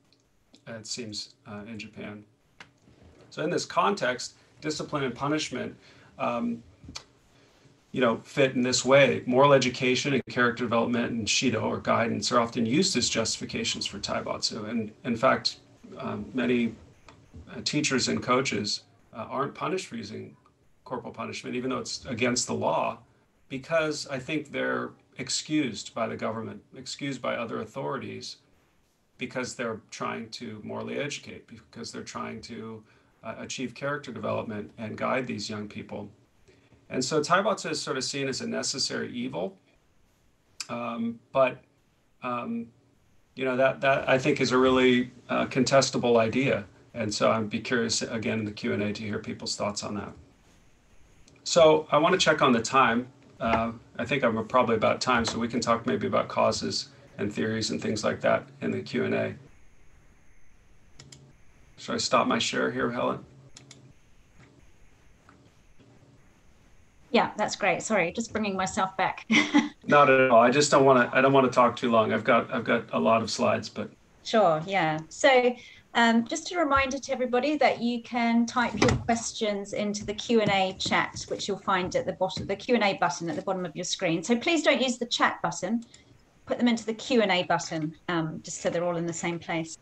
it seems, uh, in Japan. So in this context, discipline and punishment um, you know, fit in this way. Moral education and character development and Shido or guidance are often used as justifications for Taibatsu. And in fact, um, many uh, teachers and coaches uh, aren't punished for using corporal punishment, even though it's against the law, because I think they're excused by the government, excused by other authorities, because they're trying to morally educate, because they're trying to uh, achieve character development and guide these young people. And so Taibatsu is sort of seen as a necessary evil. Um, but, um, you know, that, that I think is a really uh, contestable idea. And so I'd be curious again in the Q&A to hear people's thoughts on that. So I want to check on the time. Uh, I think I'm probably about time, so we can talk maybe about causes and theories and things like that in the Q&A. Should I stop my share here, Helen? Yeah, that's great. Sorry, just bringing myself back. Not at all. I just don't want to. I don't want to talk too long. I've got I've got a lot of slides, but sure. Yeah. So um, just a reminder to everybody that you can type your questions into the Q&A chat, which you'll find at the bottom, the Q&A button at the bottom of your screen. So please don't use the chat button, put them into the Q&A button, um, just so they're all in the same place.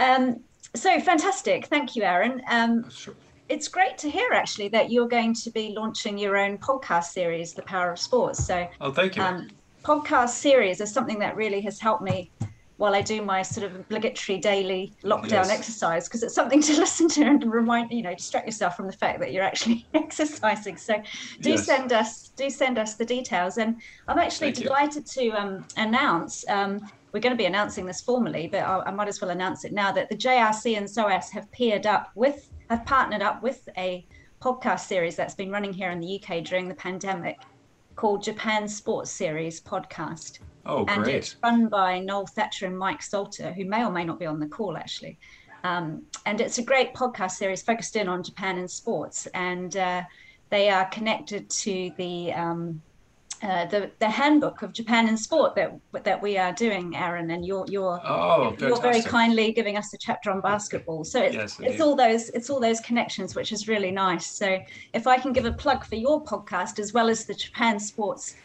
Um, so fantastic. Thank you, Aaron. Um, sure it's great to hear actually that you're going to be launching your own podcast series, The Power of Sports. So, oh, thank you. Um, podcast series is something that really has helped me while I do my sort of obligatory daily lockdown yes. exercise because it's something to listen to and remind you know distract yourself from the fact that you're actually exercising. So do yes. send us do send us the details, and I'm actually Thank delighted you. to um, announce. Um, we're going to be announcing this formally, but I, I might as well announce it now that the JRC and SOAS have paired up with I've partnered up with a podcast series that's been running here in the UK during the pandemic called Japan Sports Series podcast. Oh, and great. it's run by Noel Thatcher and Mike Salter, who may or may not be on the call actually. Um, and it's a great podcast series focused in on Japan and sports. And uh, they are connected to the um, uh, the the handbook of Japan and sport that that we are doing, Aaron, and you're you're oh, you're very kindly giving us a chapter on basketball. So it's, yes, it's all those it's all those connections, which is really nice. So if I can give a plug for your podcast as well as the Japan Sports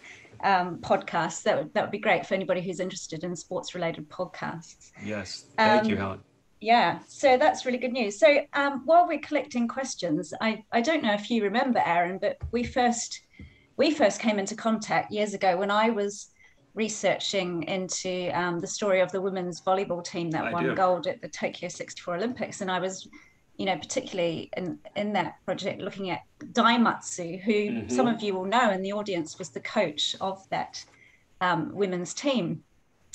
um, podcast, that would that would be great for anybody who's interested in sports related podcasts. Yes, thank um, you, Helen. Yeah, so that's really good news. So um, while we're collecting questions, I, I don't know if you remember, Aaron, but we first we first came into contact years ago when I was researching into um, the story of the women's volleyball team that I won do. gold at the Tokyo 64 Olympics. And I was, you know, particularly in, in that project looking at Daimatsu, who mm-hmm. some of you will know in the audience was the coach of that um, women's team.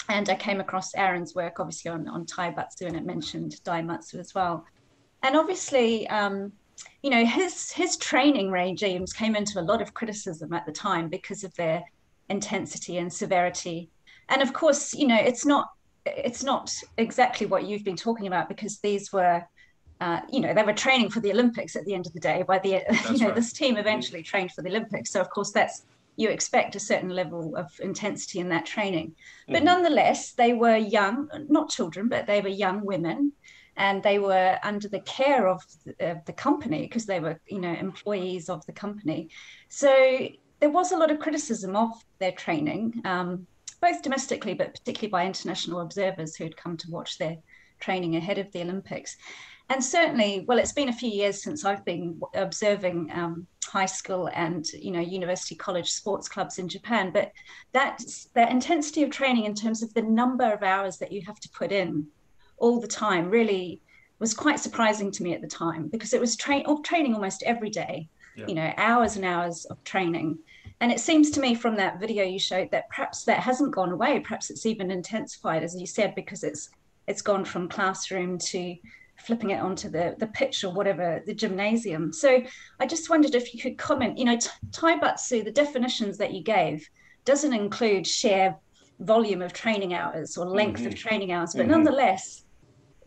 And I came across Aaron's work, obviously, on, on Taibatsu, and it mentioned Daimatsu as well. And obviously, um, you know, his his training regimes came into a lot of criticism at the time because of their intensity and severity. And of course, you know, it's not it's not exactly what you've been talking about because these were uh, you know, they were training for the Olympics at the end of the day. By the that's you know, right. this team eventually trained for the Olympics. So of course that's you expect a certain level of intensity in that training. But mm-hmm. nonetheless, they were young, not children, but they were young women and they were under the care of the, of the company because they were you know employees of the company. So there was a lot of criticism of their training um, both domestically but particularly by international observers who had come to watch their training ahead of the olympics. And certainly well it's been a few years since i've been observing um, high school and you know university college sports clubs in japan but that that intensity of training in terms of the number of hours that you have to put in all the time really was quite surprising to me at the time because it was train training almost every day, yeah. you know, hours and hours of training. And it seems to me from that video you showed that perhaps that hasn't gone away. Perhaps it's even intensified, as you said, because it's it's gone from classroom to flipping it onto the, the pitch or whatever, the gymnasium. So I just wondered if you could comment, you know, tai Taibatsu, the definitions that you gave doesn't include sheer volume of training hours or length mm-hmm. of training hours, but mm-hmm. nonetheless,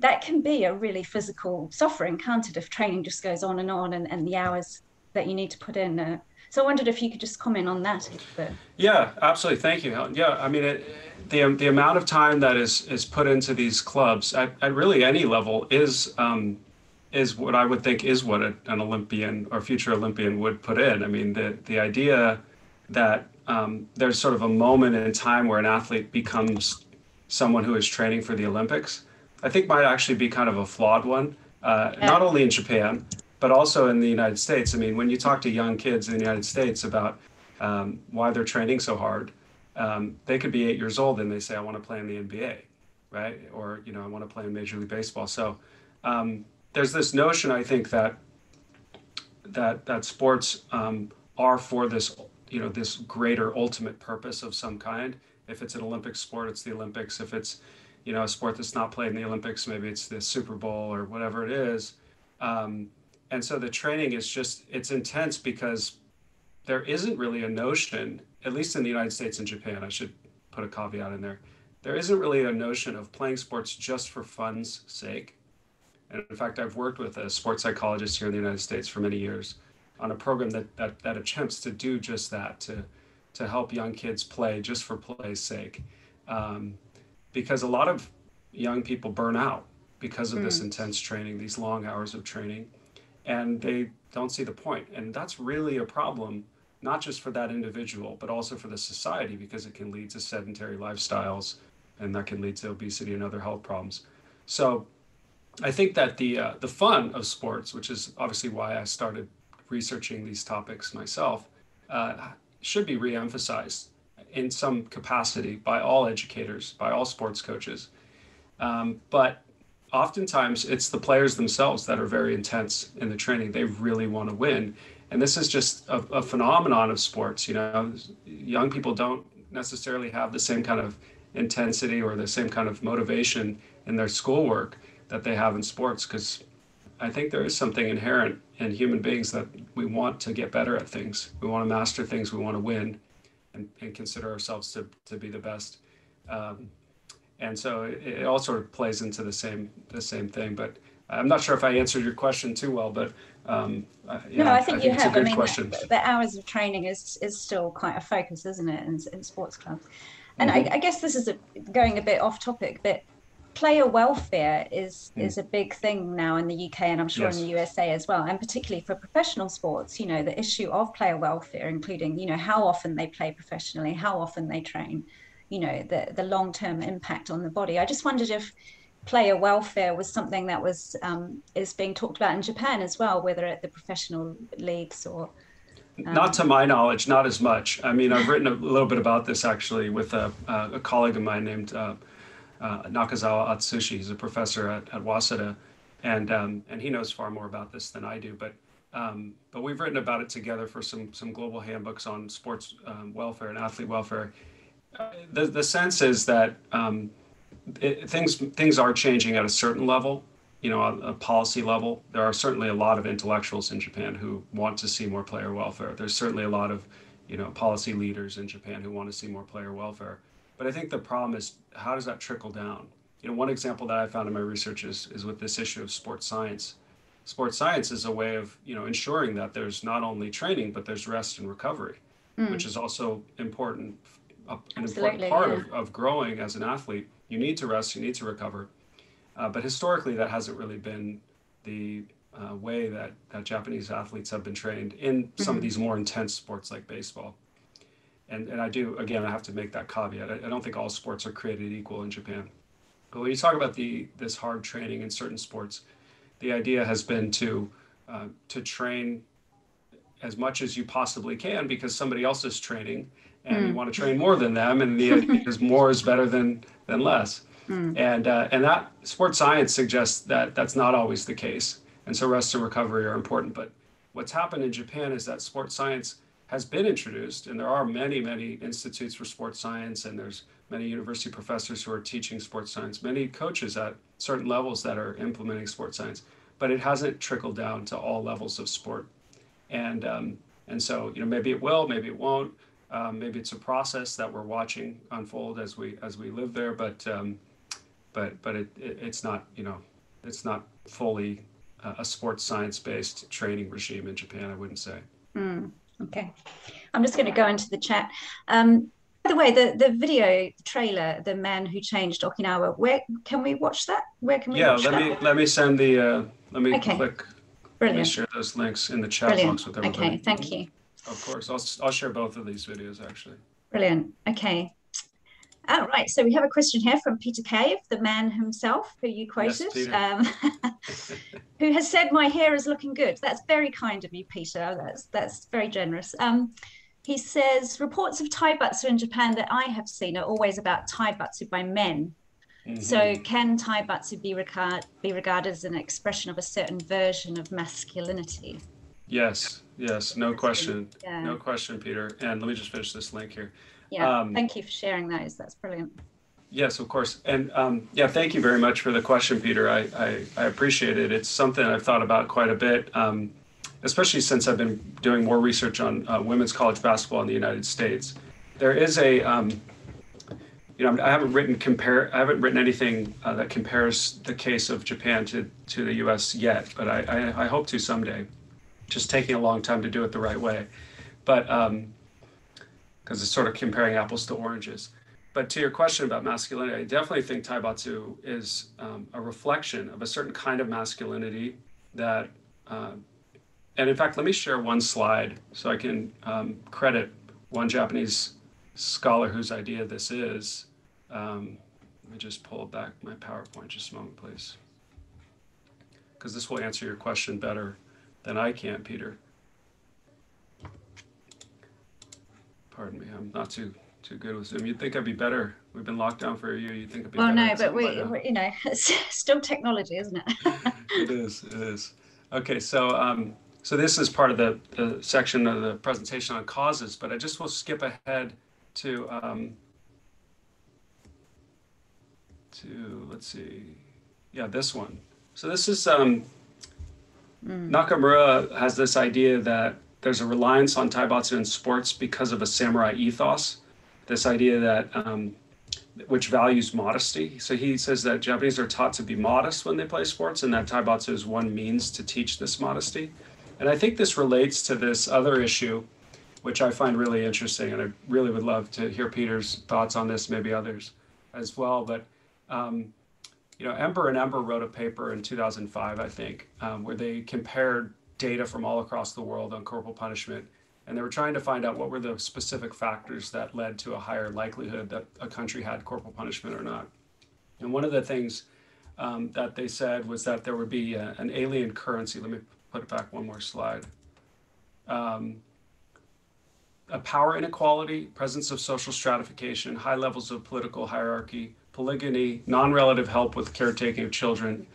that can be a really physical suffering, can't it? If training just goes on and on and, and the hours that you need to put in. Uh, so I wondered if you could just comment on that. But... Yeah, absolutely. Thank you, Helen. Yeah, I mean, it, the the amount of time that is is put into these clubs at, at really any level is um, is what I would think is what a, an Olympian or future Olympian would put in. I mean, the the idea that um, there's sort of a moment in time where an athlete becomes someone who is training for the Olympics I think might actually be kind of a flawed one, uh, yeah. not only in Japan, but also in the United States. I mean, when you talk to young kids in the United States about um, why they're training so hard, um, they could be eight years old and they say, I want to play in the NBA, right? Or, you know, I want to play in Major League Baseball. So um, there's this notion, I think, that that that sports um, are for this, you know, this greater ultimate purpose of some kind. If it's an Olympic sport, it's the Olympics. If it's you know, a sport that's not played in the Olympics, maybe it's the Super Bowl or whatever it is. Um, and so the training is just, it's intense because there isn't really a notion, at least in the United States and Japan, I should put a caveat in there. There isn't really a notion of playing sports just for fun's sake. And in fact, I've worked with a sports psychologist here in the United States for many years on a program that, that, that attempts to do just that, to, to help young kids play just for play's sake. Um, because a lot of young people burn out because of mm. this hmm. intense training, these long hours of training, and they don't see the point. And that's really a problem, not just for that individual, but also for the society because it can lead to sedentary lifestyles and that can lead to obesity and other health problems. So I think that the uh, the fun of sports, which is obviously why I started researching these topics myself, uh, should be reemphasized in some capacity by all educators, by all sports coaches. Um, but oftentimes it's the players themselves that are very intense in the training. They really want to win. And this is just a, a phenomenon of sports. You know, young people don't necessarily have the same kind of intensity or the same kind of motivation in their schoolwork that they have in sports because I think there is something inherent in human beings that we want to get better at things. We want to master things. We want to win. And, and consider ourselves to, to be the best. Um, and so it, it, all sort of plays into the same the same thing. But I'm not sure if I answered your question too well, but um, yeah, no, I think, I think you have. I mean, the, the, hours of training is is still quite a focus, isn't it, in, in sports clubs? And mm-hmm. I, I, guess this is a, going a bit off topic, but player welfare is mm. is a big thing now in the UK and I'm sure yes. in the USA as well and particularly for professional sports you know the issue of player welfare including you know how often they play professionally how often they train you know the the long-term impact on the body I just wondered if player welfare was something that was um, is being talked about in Japan as well whether at the professional leagues or um, not to my knowledge, not as much. I mean, I've written a little bit about this actually with a, a colleague of mine named uh, uh, Nakazawa Atsushi. He's a professor at, at Waseda, and um, and he knows far more about this than I do. But um, but we've written about it together for some some global handbooks on sports um, welfare and athlete welfare. Uh, the the sense is that um, it, things things are changing at a certain level. You know, a, a policy level. There are certainly a lot of intellectuals in Japan who want to see more player welfare. There's certainly a lot of you know policy leaders in Japan who want to see more player welfare. But I think the problem is how does that trickle down? You know, one example that I found in my research is, is with this issue of sports science. Sports science is a way of, you know, ensuring that there's not only training, but there's rest and recovery, mm. which is also important, an Absolutely, important part yeah. of, of growing as an athlete. You need to rest, you need to recover. Uh, but historically, that hasn't really been the uh, way that, that Japanese athletes have been trained in mm-hmm. some of mm-hmm. these more intense sports like baseball and, and I do, again, I have to make that caveat. I, I don't think all sports are created equal in Japan. But when you talk about the this hard training in certain sports, the idea has been to uh, to train as much as you possibly can because somebody else is training and mm. you want to train more than them and the idea is more is better than than less mm. and uh, and that sports science suggests that that's not always the case and so rest and recovery are important but what's happened in japan is that sports science has been introduced, and there are many, many institutes for sports science, and there's many university professors who are teaching sports science, many coaches at certain levels that are implementing sports science, but it hasn't trickled down to all levels of sport. And um, and so you know maybe it will, maybe it won't. Um, maybe it's a process that we're watching unfold as we as we live there, but um, but but it, it, it's not you know it's not fully a sports science based training regime in Japan. I wouldn't say. Mm. Okay, I'm just going to go into the chat. Um, by the way, the, the video trailer, the man who changed Okinawa, where can we watch that? Where can we? Yeah, let that? me let me send the uh, let me okay. click. Brilliant. Let me share those links in the chat Brilliant. box with everybody. Okay, thank you. Of course, I'll I'll share both of these videos actually. Brilliant. Okay, all right, so we have a question here from Peter Cave, the man himself who you quoted, yes, um, who has said, "My hair is looking good." That's very kind of you, Peter. That's that's very generous. Um, he says reports of taibatsu in Japan that I have seen are always about taibatsu by men. Mm-hmm. So can taibatsu be, regard, be regarded as an expression of a certain version of masculinity? Yes, yes, no question, yeah. no question, Peter. And let me just finish this link here. Yeah, um, thank you for sharing those. That's brilliant. Yes, of course. And um, yeah, thank you very much for the question, Peter. I, I, I, appreciate it. It's something I've thought about quite a bit, um, especially since I've been doing more research on uh, women's college basketball in the United States. There is a, um, you know, I haven't written compare, I haven't written anything uh, that compares the case of Japan to, to the U.S. yet, but I, I, I hope to someday. Just taking a long time to do it the right way. But um, because it's sort of comparing apples to oranges. But to your question about masculinity, I definitely think Taibatsu is um, a reflection of a certain kind of masculinity that, uh, and in fact, let me share one slide so I can um, credit one Japanese scholar whose idea this is. Um, let me just pull back my PowerPoint just a moment, please. Because this will answer your question better than I can, Peter. Pardon me, I'm not too too good with Zoom. You'd think I'd be better. We've been locked down for a year. You'd think I'd be well, no, but we, we, you know, it's still technology, isn't it? it is. It is. Okay, so um, so this is part of the, the section of the presentation on causes, but I just will skip ahead to um, to let's see, yeah, this one. So this is um, mm. Nakamura has this idea that there's a reliance on taibatsu in sports because of a samurai ethos, this idea that um, which values modesty. So he says that Japanese are taught to be modest when they play sports, and that taibatsu is one means to teach this modesty. And I think this relates to this other issue, which I find really interesting, and I really would love to hear Peter's thoughts on this, maybe others as well. But um, you know, Ember and Ember wrote a paper in 2005, I think, um, where they compared data from all across the world on corporal punishment. And they were trying to find out what were the specific factors that led to a higher likelihood that a country had corporal punishment or not. And one of the things um, that they said was that there would be a, an alien currency. Let me put it back one more slide. Um, a power inequality, presence of social stratification, high levels of political hierarchy, polygyny, non-relative help with caretaking of children,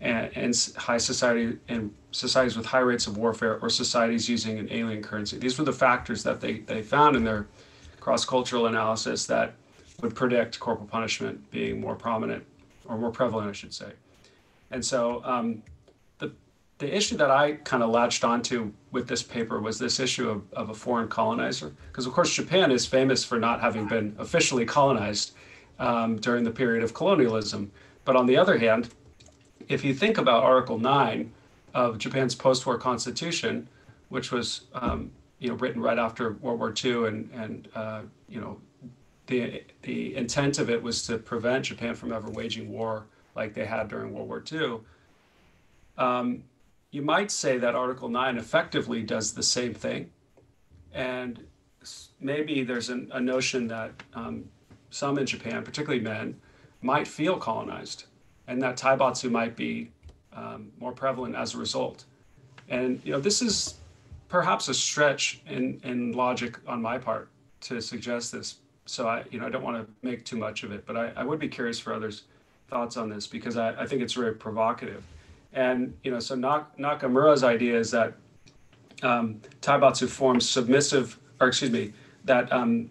and, and, high society and societies with high rates of warfare or societies using an alien currency. These were the factors that they, they found in their cross-cultural analysis that would predict corporal punishment being more prominent or more prevalent, I should say. And so um, the, the issue that I kind of latched onto with this paper was this issue of, of a foreign colonizer. Because, of course, Japan is famous for not having been officially colonized um, during the period of colonialism. But on the other hand, if you think about Article 9 of Japan's post-war constitution, which was um, you know written right after World War II, and and uh, you know the the intent of it was to prevent Japan from ever waging war like they had during World War II. Um, you might say that Article 9 effectively does the same thing, and maybe there's an, a notion that um, some in Japan, particularly men, might feel colonized, and that taibatsu might be um, more prevalent as a result. And you know, this is perhaps a stretch in, in logic on my part to suggest this. So I, you know, I don't want to make too much of it, but I, I would be curious for others' thoughts on this because I, I think it's very provocative. And you know, so Nak- Nakamura's idea is that um, taibatsu forms submissive, or excuse me, that um,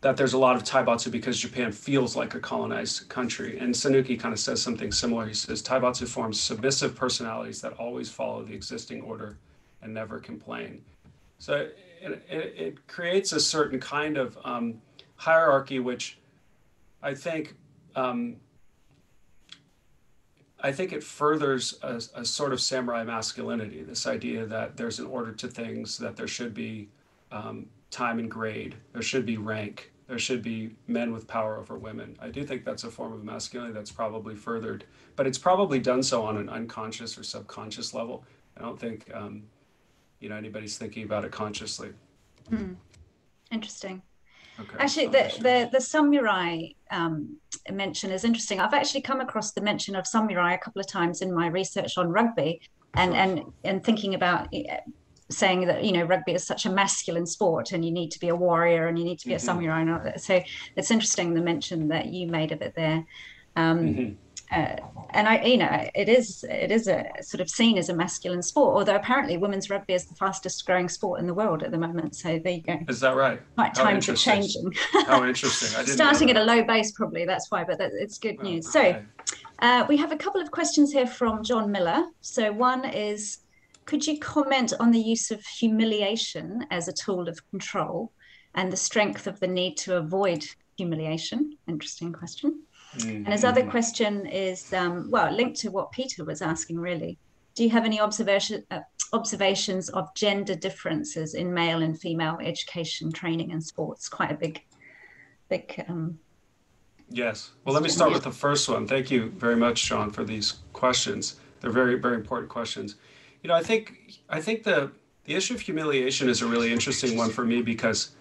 that there's a lot of taibatsu because Japan feels like a colonized country. And Sanuki kind of says something similar. He says taibatsu forms submissive personalities that always follow the existing order and never complain. So it, it, it creates a certain kind of um, hierarchy, which I think um, I think it furthers a, a, sort of samurai masculinity. This idea that there's an order to things, that there should be um, time and grade. There should be rank. There should be men with power over women. I do think that's a form of masculinity that's probably furthered, but it's probably done so on an unconscious or subconscious level. I don't think um, you know anybody's thinking about it consciously. Hmm. Interesting. Okay. Actually, the, the, the samurai um, mention is interesting. I've actually come across the mention of samurai a couple of times in my research on rugby, and and and thinking about saying that you know rugby is such a masculine sport and you need to be a warrior and you need to be mm-hmm. a samurai so it's interesting the mention that you made of it there um, mm-hmm. uh, and I, you know, it is it is a sort of seen as a masculine sport. Although apparently women's rugby is the fastest growing sport in the world at the moment. So there you go. Is that right? Right, time for changing. How interesting! I didn't Starting at a low base, probably that's why, but that, it's good news. Okay. So uh, we have a couple of questions here from John Miller. So one is could you comment on the use of humiliation as a tool of control and the strength of the need to avoid humiliation? Interesting question. Mm-hmm. And his other question is, um, well, linked to what Peter was asking, really. Do you have any observation, uh, observations of gender differences in male and female education, training, and sports? Quite a big, big. Um, yes. Well, let me start with the first one. Thank you very much, Sean, for these questions. They're very, very important questions you know, I think I think the the issue of humiliation is a really interesting one for me because,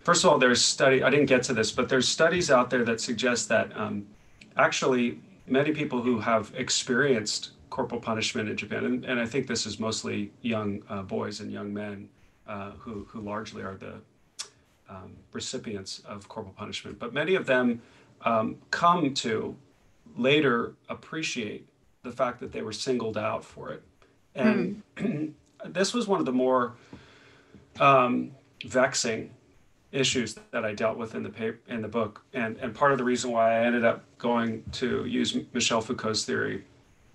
first of all, there's study. I didn't get to this, but there's studies out there that suggest that um, actually many people who have experienced corporal punishment in Japan, and, and I think this is mostly young uh, boys and young men uh, who who largely are the um, recipients of corporal punishment, but many of them um, come to later appreciate the fact that they were singled out for it and mm. this was one of the more um, vexing issues that I dealt with in the paper, in the book, and and part of the reason why I ended up going to use Michel Foucault's theory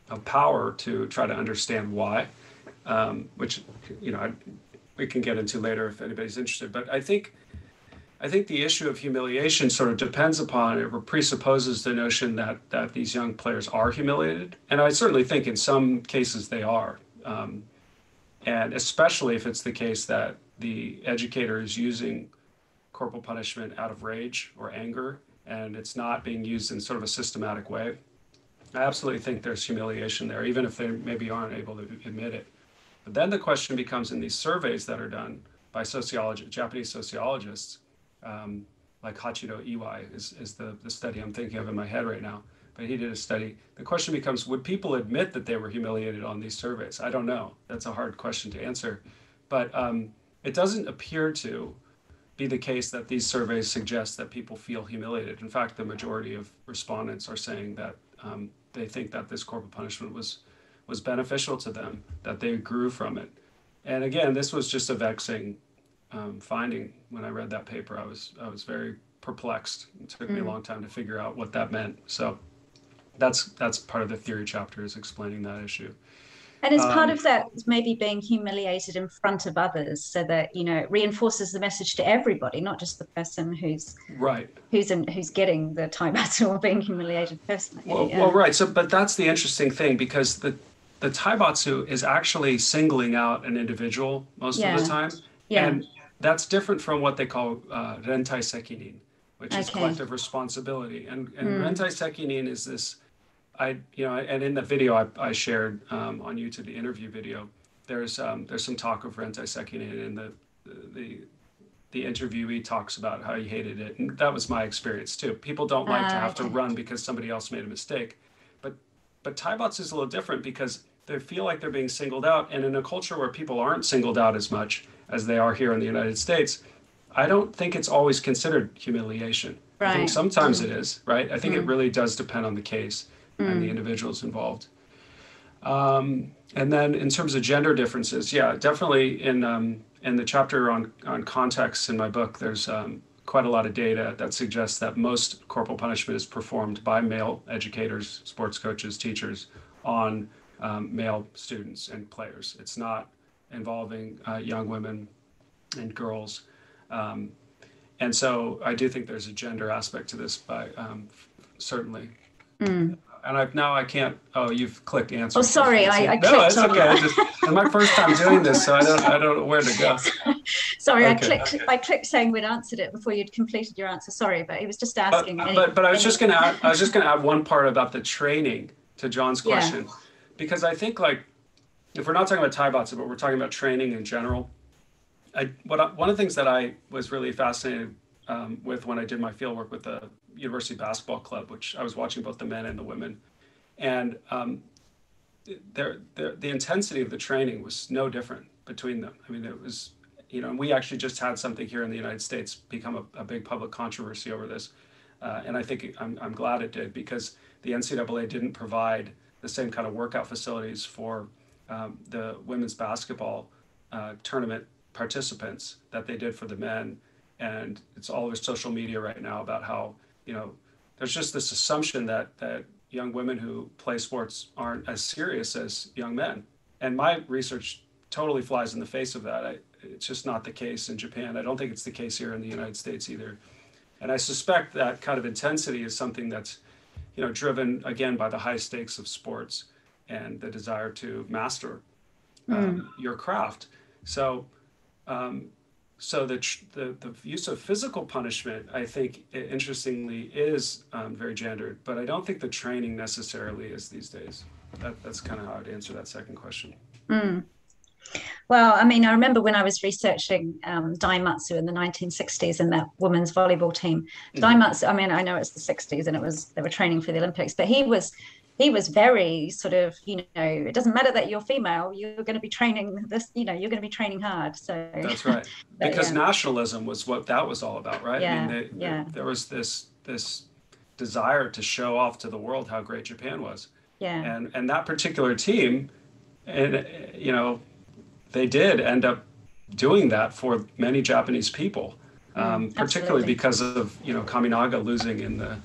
of power to try to understand why, um, which you know we can get into later if anybody's interested. But I think I think the issue of humiliation sort of depends upon it presupposes the notion that that these young players are humiliated, and I certainly think in some cases they are, um, and especially if it's the case that the educator is using corporal punishment out of rage or anger, and it's not being used in sort of a systematic way. I absolutely think there's humiliation there, even if they maybe aren't able to admit it. But then the question becomes in these surveys that are done by sociologists, Japanese sociologists um, like Hachiro Iwai is, is the, the study I'm thinking of in my head right now. But he did a study. The question becomes would people admit that they were humiliated on these surveys? I don't know. That's a hard question to answer. But um, it doesn't appear to be the case that these surveys suggest that people feel humiliated. In fact, the majority of respondents are saying that um, they think that this corporal punishment was was beneficial to them, that they grew from it. And again, this was just a vexing um, finding when I read that paper. I was I was very perplexed. It took mm. me a mm. long time to figure out what that meant. So that's that's part of the theory chapter is explaining that issue. And as um, part of that, maybe being humiliated in front of others, so that you know it reinforces the message to everybody, not just the person who's right, who's in, who's getting the time out or being humiliated personally. Well, well, right. So, but that's the interesting thing because the the taibatsu is actually singling out an individual most yeah. of the time. Yeah. And that's different from what they call uh, rentai sekinin, which okay. is collective responsibility. And, and mm. rentai sekinin is this, I you know, and in the video I, I shared um, on YouTube, the interview video, there's um, there's some talk of rentai sekinin, and the the the interviewee talks about how he hated it, and that was my experience too. People don't like uh, to have to run because somebody else made a mistake, but but taibatsu is a little different because they feel like they're being singled out, and in a culture where people aren't singled out as much as they are here in the United States, I don't think it's always considered humiliation. Right. I think sometimes mm. it is, right? I think mm. it really does depend on the case mm. and the mm. individuals involved. Um, and then in terms of gender differences, yeah, definitely in um, in the chapter on on context in my book, there's um, quite a lot of data that suggests that most corporal punishment is performed by male educators, sports coaches, teachers on um, male students and players. It's not involving uh, young women and girls. Um, and so I do think there's a gender aspect to this, by um, certainly. Mm. And I've now I can't. Oh, you've clicked answer. Oh, sorry, I, I no, it's okay. I just, it's my first time doing this, so I don't I don't know where to go. sorry, okay. I clicked okay. I clicked saying we'd answered it before you'd completed your answer. Sorry, but he was just asking. But, but, but I was just gonna add, I was just gonna add one part about the training to John's question, yeah. because I think like if we're not talking about taibatsu, but we're talking about training in general, I, what I, one of the things that I was really fascinated um, with when I did my field work with the University Basketball Club, which I was watching both the men and the women, and um, the intensity of the training was no different between them. I mean, it was, you know, and we actually just had something here in the United States become a, a big public controversy over this. Uh, and I think I'm, I'm glad it did because the NCAA didn't provide the same kind of workout facilities for um, the women's basketball uh, tournament participants that they did for the men. And it's all over social media right now about how, you know, there's just this assumption that, that young women who play sports aren't as serious as young men. And my research totally flies in the face of that. I, it's just not the case in Japan. I don't think it's the case here in the United States either. And I suspect that kind of intensity is something that's, you know, driven again by the high stakes of sports and the desire to master um, mm. your craft. So, um, so the, the, the use of physical punishment, I think, interestingly, is um, very gendered, but I don't think the training necessarily is these days. That, that's kind of how I'd answer that second question. Mm. Well, I mean, I remember when I was researching um, Daimatsu in the 1960s and that women's volleyball team. Mm-hmm. Daimatsu, I mean, I know it's the 60s and it was they were training for the Olympics, but he was he was very sort of you know it doesn't matter that you're female you're going to be training this you know you're going to be training hard so. That's right. Because yeah. nationalism was what that was all about right? Yeah, I mean, they, yeah. there was this this desire to show off to the world how great japan was. Yeah. And and that particular team and you know they did end up doing that for many japanese people mm, um, particularly because of you know kaminaga losing in the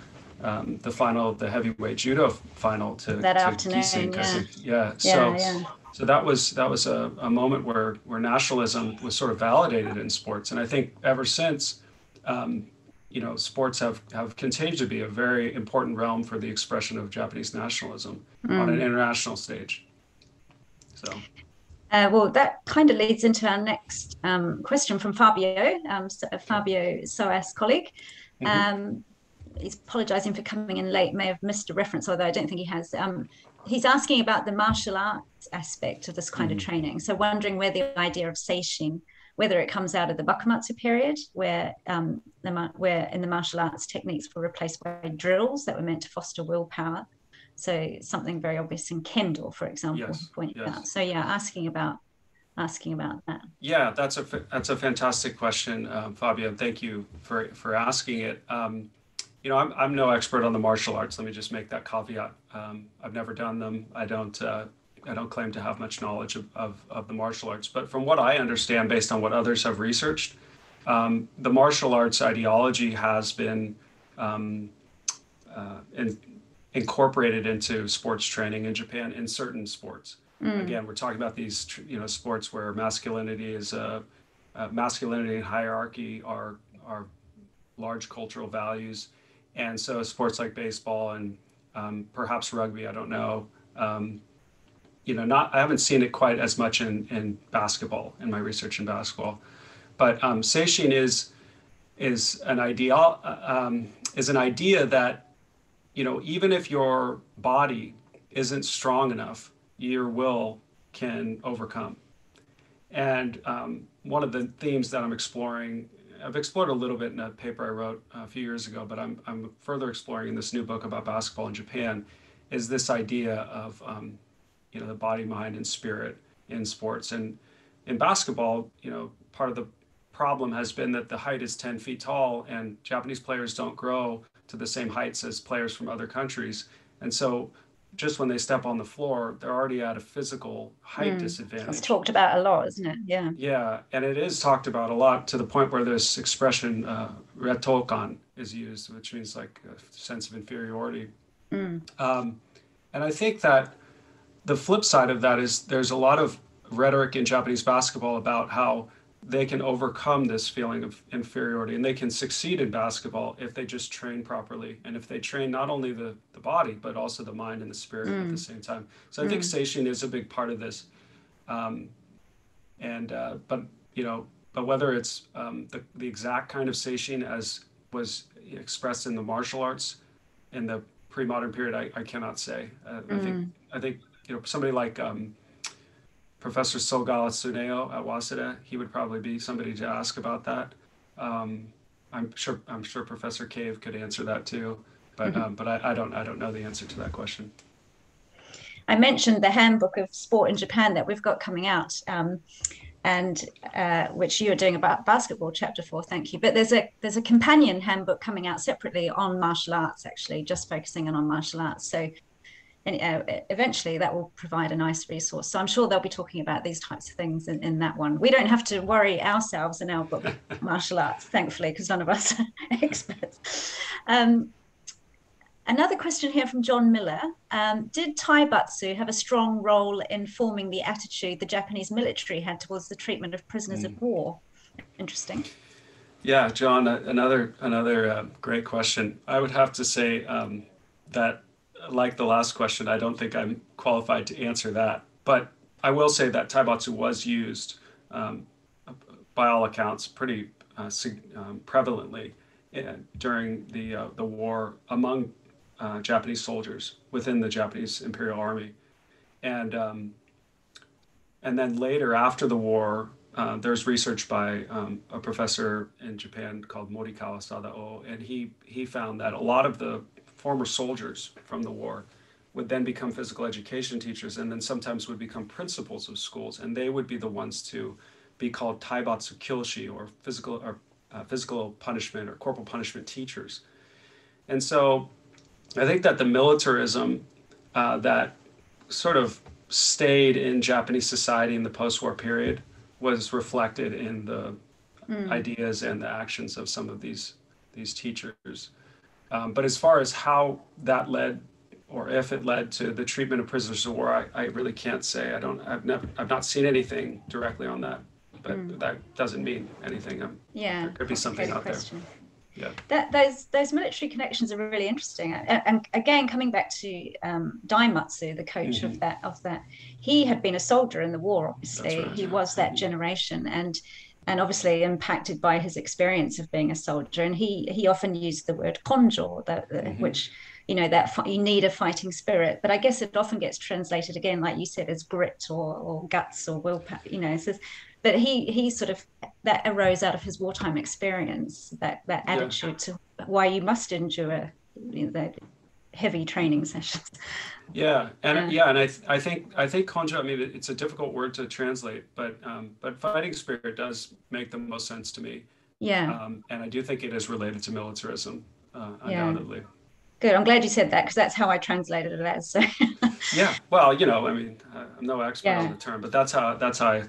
um, the final, the heavyweight judo final to that to afternoon. Yeah. yeah. yeah. So, yeah. So that was that was a, a moment where where nationalism was sort of validated in sports, and I think ever since, um, you know, sports have have continued to be a very important realm for the expression of Japanese nationalism mm. on an mm. international stage. So. Uh, well, that kind of leads into our next um, question from Fabio, um, Fabio SOAS colleague. Mm-hmm. He's apologizing for coming in late, may have missed a reference, although I don't think he has. Um, he's asking about the martial arts aspect of this kind mm. of training. So wondering where the idea of seishin, whether it comes out of the Bakumatsu period, where um, the, where in the martial arts techniques were replaced by drills that were meant to foster willpower. So something very obvious in Kendo, for example, yes, pointing yes. out. So yeah, asking about asking about that. Yeah, that's a that's a fantastic question, um, Fabio. Thank you for for asking it. Um, you know, I'm, I'm no expert on the martial arts. Let me just make that caveat. Um, I've never done them. I don't, uh, I don't claim to have much knowledge of, of, of, the martial arts. But from what I understand, based on what others have researched, um, the martial arts ideology has been um, uh, in, incorporated into sports training in Japan in certain sports. Mm. Again, we're talking about these, you know, sports where masculinity is a uh, uh, masculinity and hierarchy are are large cultural values and so sports like baseball and um, perhaps rugby, I don't know. Um, you know, not I haven't seen it quite as much in in basketball in my research in basketball, but um, is is an ideal um, is an idea that you know even if your body isn't strong enough, your will can overcome. And um, one of the themes that I'm exploring I've explored a little bit in a paper I wrote a few years ago, but I'm, I'm further exploring in this new book about basketball in Japan is this idea of, um, you know, the body, mind, and spirit in sports. And in basketball, you know, part of the problem has been that the height is 10 feet tall and Japanese players don't grow to the same heights as players from other countries. And so just when they step on the floor, they're already at a physical height mm. disadvantage. It's talked about a lot, isn't it? Yeah. Yeah, and it is talked about a lot to the point where this expression uh, "retokan" is used, which means like a sense of inferiority. Mm. Um, and I think that the flip side of that is there's a lot of rhetoric in Japanese basketball about how they can overcome this feeling of inferiority and they can succeed in basketball if they just train properly and if they train not only the, the body but also the mind and the spirit mm. at the mm. same time so i mm. think seishin is a big part of this um, and uh, but you know but whether it's um, the, the exact kind of seishin as was expressed in the martial arts in the pre-modern period i, I cannot say uh, mm. i think mm. i think you know somebody like um, Professor Sogawa Tsuneo at Waseda, he would probably be somebody to ask about that. Um, I'm sure I'm sure Professor Cave could answer that too, but mm-hmm. um, but I, I, don't I don't know the answer to that question. I mentioned the handbook of sport in Japan that we've got coming out, um, and uh, which you are doing about basketball, chapter four. Thank you. But there's a there's a companion handbook coming out separately on martial arts, actually, just focusing in on martial arts. So and uh, eventually that will provide a nice resource. So I'm sure they'll be talking about these types of things in, in that one. We don't have to worry ourselves in our book, martial arts, thankfully, because none of us are experts. Um, another question here from John Miller. Um, did Taibatsu have a strong role in forming the attitude the Japanese military had towards the treatment of prisoners mm. of war? Interesting. Yeah, John, another another uh, great question. I would have to say um, that like the last question, I don't think I'm qualified to answer that. But I will say that Taibatsu was used, um, by all accounts, pretty uh, um, prevalently uh, during the uh, the war among uh, Japanese soldiers within the Japanese Imperial Army, and um, and then later after the war, uh, there's research by um, a professor in Japan called Morikawa Sadao, and he he found that a lot of the former soldiers from the war would then become physical education teachers and then sometimes would become principals of schools. And they would be the ones to be called taibatsu kyoshi or physical or uh, physical punishment or corporal punishment teachers. And so i think that the militarism uh, that sort of stayed in japanese society in the post-war period was reflected in the mm. ideas and the actions of some of these these teachers um, but as far as how that led or if it led to the treatment of prisoners of war, I, I really can't say. I don't. I've never. I've not seen anything directly on that, but mm. that doesn't mean anything. Um, yeah, there could be something out question. there. Yeah. That, those those military connections are really interesting, and, and again, coming back to um, Daimatsu, the coach mm-hmm. of that of that, he had been a soldier in the war. Obviously, right. he was that generation, and and obviously impacted by his experience of being a soldier. And he he often used the word konjo, that mm-hmm. which you know that you need a fighting spirit but i guess it often gets translated again like you said as grit or, or guts or willpower you know so but he he sort of that arose out of his wartime experience that that attitude yeah. to why you must endure you know, the heavy training sessions yeah and uh, yeah and i th- i think i think konjo i mean it's a difficult word to translate but um but fighting spirit does make the most sense to me yeah um and i do think it is related to militarism uh, undoubtedly yeah. Good. I'm glad you said that because that's how I translated it as. So. yeah. Well, you know, I mean, I'm no expert yeah. on the term, but that's how that's how I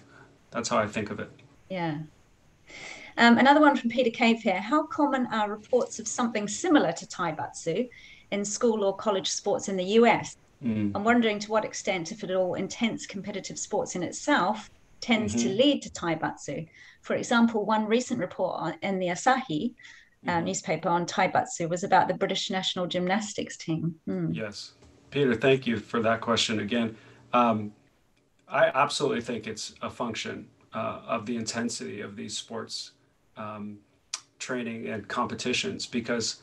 that's how I think of it. Yeah. Um, another one from Peter Cave here. How common are reports of something similar to Taibatsu in school or college sports in the US? Mm. I'm wondering to what extent, if at all, intense competitive sports in itself tends mm-hmm. to lead to Taibatsu. For example, one recent report in the Asahi uh, mm-hmm. newspaper on Taibatsu was about the British national gymnastics team. Mm. Yes. Peter, thank you for that question again. Um, I absolutely think it's a function uh, of the intensity of these sports um, training and competitions because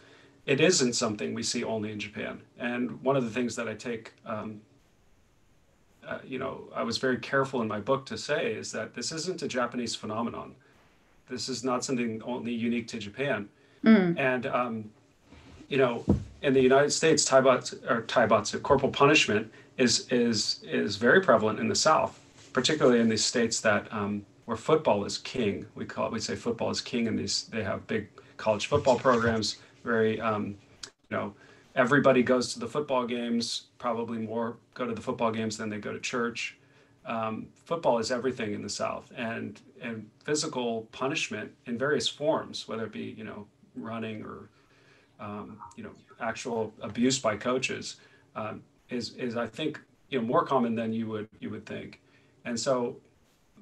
it isn't something we see only in Japan. And one of the things that I take, um, uh, you know, I was very careful in my book to say is that this isn't a Japanese phenomenon. This is not something only unique to Japan. Mm. And, um, you know, in the United States, taibatsu, or taibatsu, corporal punishment is, is, is very prevalent in the South, particularly in these states that um, where football is king. We call it, we say football is king, and these they have big college football programs. Very, um, you know, everybody goes to the football games. Probably more go to the football games than they go to church. Um, football is everything in the South, and and physical punishment in various forms, whether it be you know running or um, you know actual abuse by coaches um, is is I think you know more common than you would you would think, and so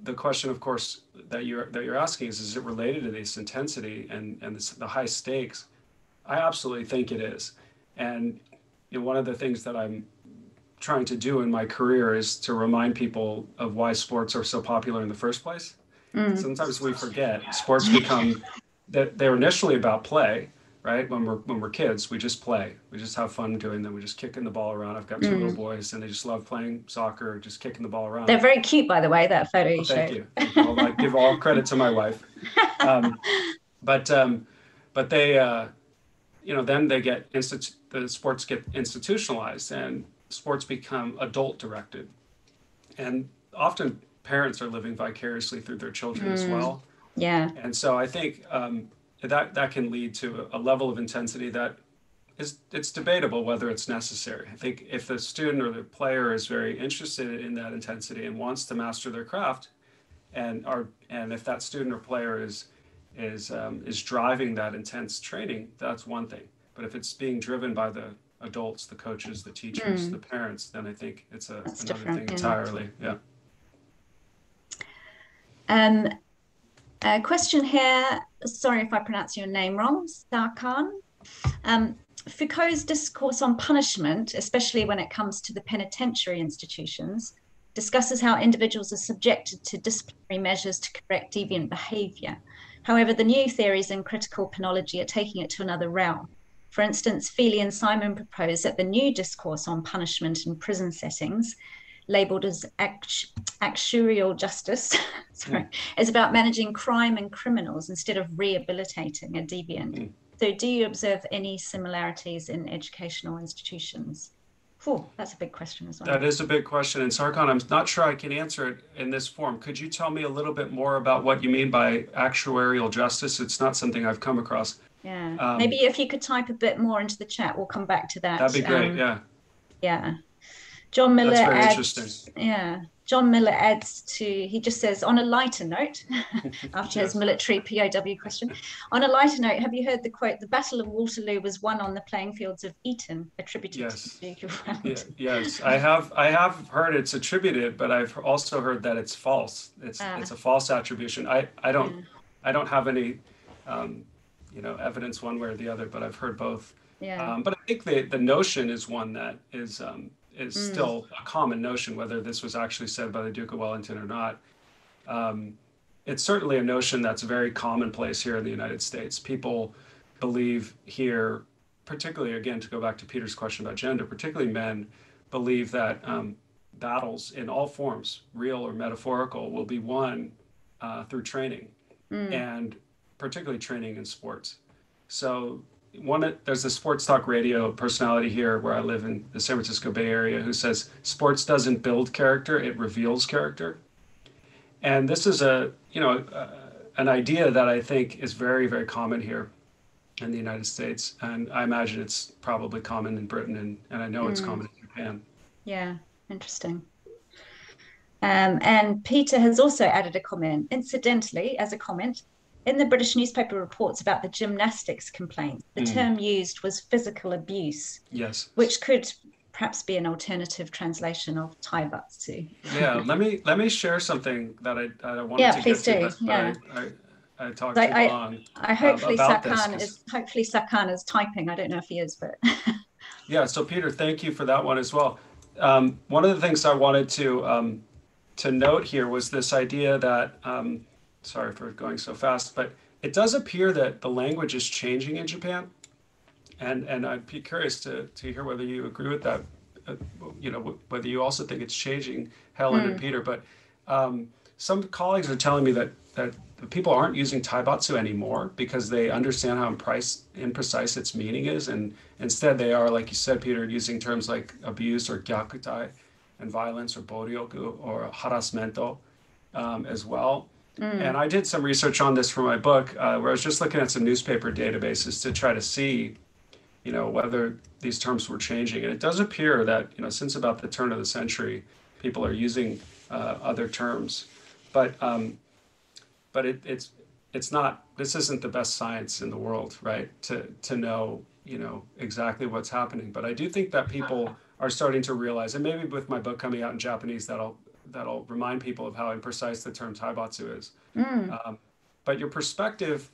the question, of course, that you're that you're asking is is it related to this intensity and and this, the high stakes? I absolutely think it is, and you know, one of the things that I'm trying to do in my career is to remind people of why sports are so popular in the first place. Mm. Sometimes we forget sports become that they're initially about play, right? When we're when we're kids, we just play. We just have fun doing them. We just kicking the ball around. I've got 2 mm. little boys, and they just love playing soccer, just kicking the ball around. They're very cute, by the way. That photo you well, thank showed. you. I'll like, give all credit to my wife. Um, but um, but they, uh, you know, then they get institu- the sports get institutionalized, and sports become adult directed, and often parents are living vicariously through their children mm. as well yeah. And so I think um, that that can lead to a level of intensity that is it's debatable whether it's necessary. I think if the student or the player is very interested in that intensity and wants to master their craft, and are and if that student or player is is um, is driving that intense training, that's one thing. But if it's being driven by the adults, the coaches, the teachers, mm. the parents, then I think it's a, another thing yeah. entirely. Yeah. Um, a question here, sorry if I pronounce your name wrong, Sarkhan. Um, Foucault's discourse on punishment, especially when it comes to the penitentiary institutions, discusses how individuals are subjected to disciplinary measures to correct deviant behavior. However, the new theories in critical penology are taking it to another realm. For instance, Feeley and Simon propose that the new discourse on punishment in prison settings labeled as act- actuarial justice sorry, mm. is about managing crime and criminals instead of rehabilitating a deviant. Mm. So, do you observe any similarities in educational institutions? Oh, that's a big question as well. That is a big question. And Sarkhan, I'm not sure I can answer it in this form. Could you tell me a little bit more about what you mean by actuarial justice? It's not something I've come across. Yeah. Um, Maybe if you could type a bit more into the chat, we'll come back to that. That'd be great. Um, yeah. Yeah. John Miller That's very adds, interesting. Yeah. John Miller adds to, he just says, on a lighter note, after his military POW question, on a lighter note, have you heard the quote, the Battle of Waterloo was won on the playing fields of Eton, attributed Yes. to the Duke of Yeah, yes, I have. I have heard it's attributed, but I've also heard that it's false. It's Ah. it's a false attribution. I I don't Yeah. I don't have any, um, you know, evidence one way or the other, but I've heard both. Yeah. Um, but I think the the notion is one that is um, is Mm. still a common notion, whether this was actually said by the Duke of Wellington or not. Um, it's certainly a notion that's very commonplace here in the United States. People believe here, particularly again to go back to Peter's question about gender, particularly men believe that um, battles in all forms, real or metaphorical, will be won uh, through training Mm. and particularly training in sports. So one there's a sports talk radio personality here where I live in the San Francisco Bay Area who says sports doesn't build character, it reveals character. And this is a, you know, uh, an idea that I think is very very common here in the United States and I imagine it's probably common in Britain and, and I know it's Mm. common in Japan. Yeah, interesting. Um, and Peter has also added a comment. Incidentally, as a comment, in the British newspaper reports about the gymnastics complaint, the Mm. term used was physical abuse, Yes. which could perhaps be an alternative translation of taibatsu. yeah let me let me share something that i, I wanted Yeah, to please get to do, but, but yeah. I, I, I talked Like, too I- long I hopefully about this, is hopefully Sakan is typing. I don't know if he is, but yeah so peter thank you for that one as well um, one of the things i wanted to um, to note here was this idea that um, sorry for going so fast but it does appear that the language is changing in japan. And and i'd be curious to to hear whether you agree with that uh, you know wh- whether you also think it's changing helen and peter but um, some colleagues are telling me that that the people aren't using taibatsu anymore because they understand how imprecise, imprecise its meaning is and instead they are like you said peter using terms like abuse or gyakutai and violence or boryoku or harassmento um, as well and I did some research on this for my book, uh, where I was just looking at some newspaper databases to try to see, you know, whether these terms were changing. And it does appear that, you know, since about the turn of the century, people are using uh, other terms, but um, but it, it's it's not. This isn't the best science in the world, right? To to know, you know, exactly what's happening. But I do think that people are starting to realize, and maybe with my book coming out in Japanese, that'll that'll remind people of how imprecise the term taibatsu is. Um, but your perspective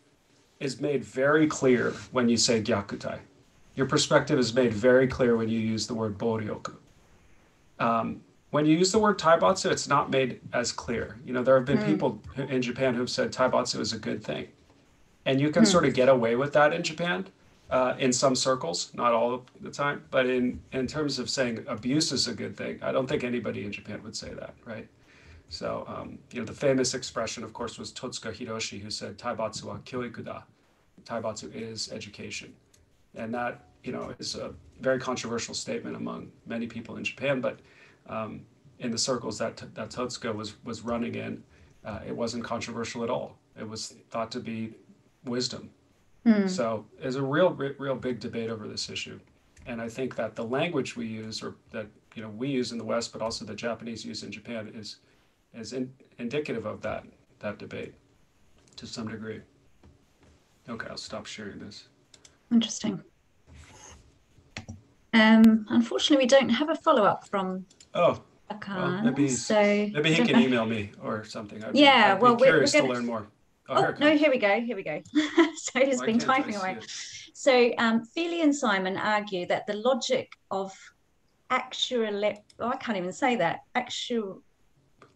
is made very clear when you say gyakutai. Your perspective is made very clear when you use the word boryoku. Um, when you use the word taibatsu, it's not made as clear. You know, there have been people in Japan who've said taibatsu is a good thing. And you can sort of get away with that in Japan uh, in some circles, not all the time. But in, in terms of saying abuse is a good thing, I don't think anybody in Japan would say that, right? So, um, you know, the famous expression, of course, was Totsuka Hiroshi, who said, Taibatsu wa kyoiku da. Taibatsu is education. And that, you know, is a very controversial statement among many people in Japan. But um, in the circles that, that Totsuka was, was running in, uh, it wasn't controversial at all. It was thought to be wisdom. So there's a real, real big debate over this issue. And I think that the language we use, or that you know we use in the West, but also the Japanese use in Japan, is is in, indicative of that that debate to some degree. Okay, I'll stop sharing this. interesting. Um, unfortunately, we don't have a follow up from Oh, Sakan. maybe so maybe he can know. email me or something. I'd Yeah, be, I'd well, we're- we're curious gonna- to learn more. Oh, Oh, no, here we go. Here we go. so he's Why been typing away. it? So um, Feeley and Simon argue that the logic of actual, oh, I can't even say that. Actual,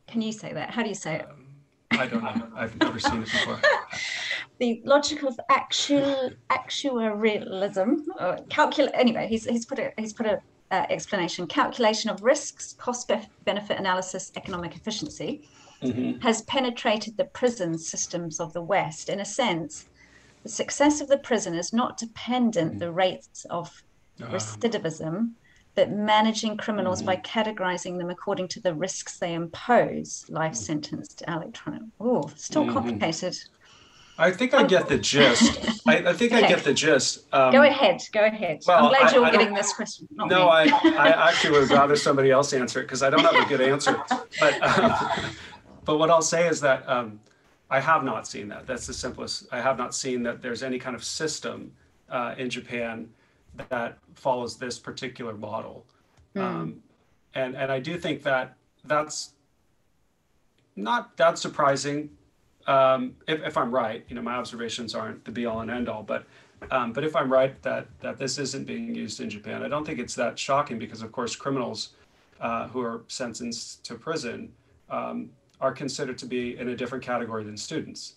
can you say that? How do you say it? I don't know. I've never seen it before. The logic of actual actuarialism, or calcul. Anyway, he's he's put a he's put a uh, explanation. Calculation of risks, cost benefit analysis, economic efficiency Mhm. has penetrated the prison systems of the West. In a sense, the success of the prison is not dependent the rates of Uh, recidivism, but managing criminals by Mm-hmm. categorizing them according to the risks they impose. Life Mm. sentence to electronic. Oh, still Mhm. complicated. I think I get the gist. I, I think okay. I get the gist. Um, go ahead. Go ahead. Well, I'm glad you're I getting this question. no, I, I actually would rather somebody else answer it because I don't have a good answer. But um, but what I'll say is that um, I have not seen that. That's the simplest. I have not seen that there's any kind of system uh, in Japan that follows this particular model. Mm. Um, and and I do think that that's not that surprising um, if, if I'm right, you know, my observations aren't the be all and end all, but um, but if I'm right that that this isn't being used in Japan, I don't think it's that shocking because, of course, criminals uh, who are sentenced to prison um, are considered to be in a different category than students,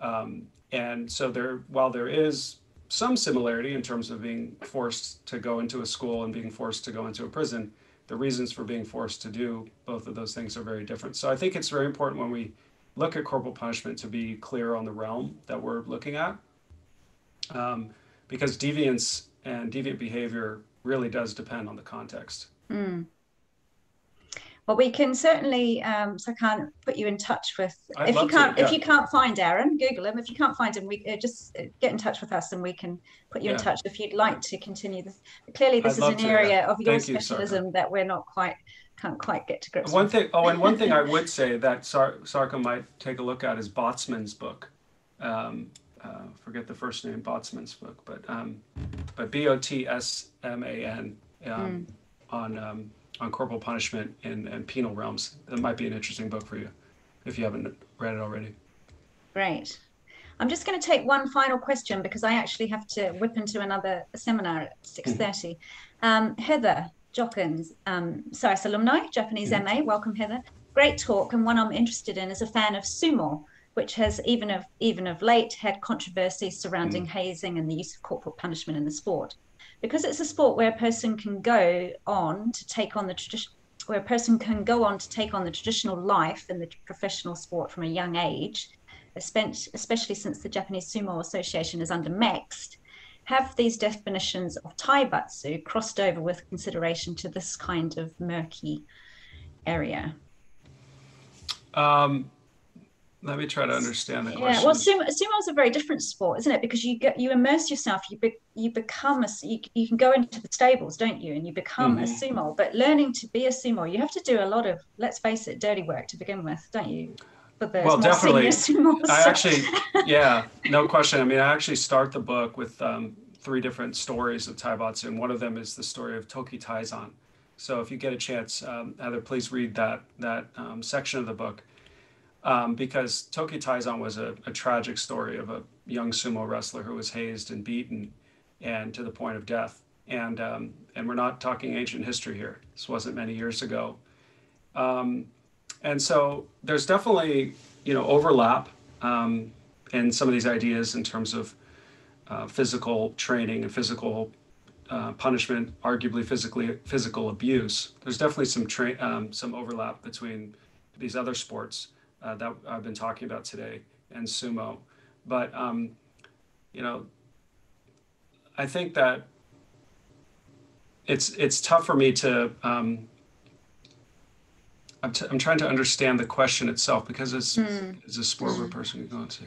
um, and so there, while there is some similarity in terms of being forced to go into a school and being forced to go into a prison, the reasons for being forced to do both of those things are very different. So I think it's very important when we look at corporal punishment to be clear on the realm that we're looking at. Um, because deviance and deviant behavior really does depend on the context. Mm. Well, we can certainly. Um, so I can't put you in touch with. I'd if you can't, to, yeah. if you can't find Aaron, Google him. If you can't find him, we uh, just uh, get in touch with us, and we can put you yeah. in touch if you'd like to continue this. Clearly, this I'd is an to, area yeah. of your Thank specialism you, that we're not quite can't quite get to grips. With. One with. thing. Oh, and one thing I would say that Sar- Sarka might take a look at is Botsman's book. Um, uh, forget the first name, Botsman's book, but um, but B O T S M A N um, mm. on um, on corporal punishment and, in penal realms. That might be an interesting book for you if you haven't read it already. Great. I'm just going to take one final question because I actually have to whip into another seminar at 6.30. Mm-hmm. Um, Heather Jockins, um, SOAS alumni, Japanese mm-hmm. MA, welcome Heather. Great talk and one I'm interested in as a fan of sumo, which has even of even of late had controversy surrounding mm. hazing and the use of corporal punishment in the sport because it's a sport where a person can go on to take on the tradition where a person can go on to take on the traditional life in the professional sport from a young age, especially since the Japanese Sumo Association is under MEXT, have these definitions of taibatsu crossed over with consideration to this kind of murky area? Um, let me try to understand the question. Yeah, well, sumo, sumo is a very different sport, isn't it? Because you get you immerse yourself, you be, you become a you, you can go into the stables, don't you? And you become mm-hmm. a sumo. But learning to be a sumo, you have to do a lot of let's face it, dirty work to begin with, don't you? But there's well, definitely. I actually, yeah, no question. I mean, I actually start the book with um, three different stories of Taibatsu, and one of them is the story of Toki Taizan. So if you get a chance, um, Heather, please read that that um, section of the book um, because Toki Taizan was a, a, tragic story of a young sumo wrestler who was hazed and beaten and to the point of death. And, um, and we're not talking ancient history here. This wasn't many years ago. Um, and so there's definitely, you know, overlap um, in some of these ideas in terms of uh, physical training and physical uh, punishment, arguably physically physical abuse. There's definitely some tra- um, some overlap between these other sports uh, that I've been talking about today and sumo. But, um, you know, I think that it's, it's tough for me to, um, I'm, t- I'm trying to understand the question itself because it's, mm. it's a sport mm. where a person can go and say,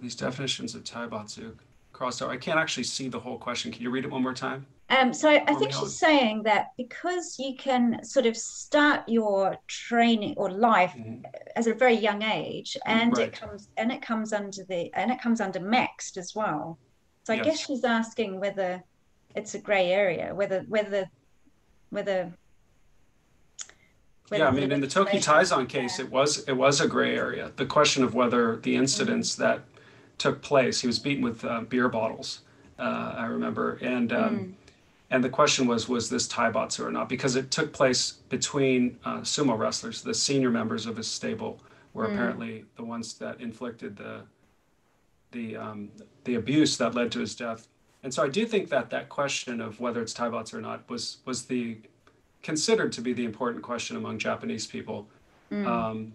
these definitions of taibatsu crossed out. I can't actually see the whole question. Can you read it one more time? Um, so I think she's saying that because you can sort of start your training or life mm-hmm. as a very young age, and right. it comes and it comes under the and it comes under MEXT as well. So I yes. guess she's asking whether it's a grey area, whether whether whether. yeah, I mean, in the Toki Taizan case, it was it was a gray area. The question of whether the incidents mm-hmm. that took place, he was beaten with uh, beer bottles. Uh, I remember, and um, mm and the question was, was this Taibatsu or not? Because it took place between uh, sumo wrestlers. The senior members of his stable were mm. apparently the ones that inflicted the the um, the abuse that led to his death. And so I do think that that question of whether it's Taibatsu or not was was the considered to be the important question among Japanese people. Mm. Um,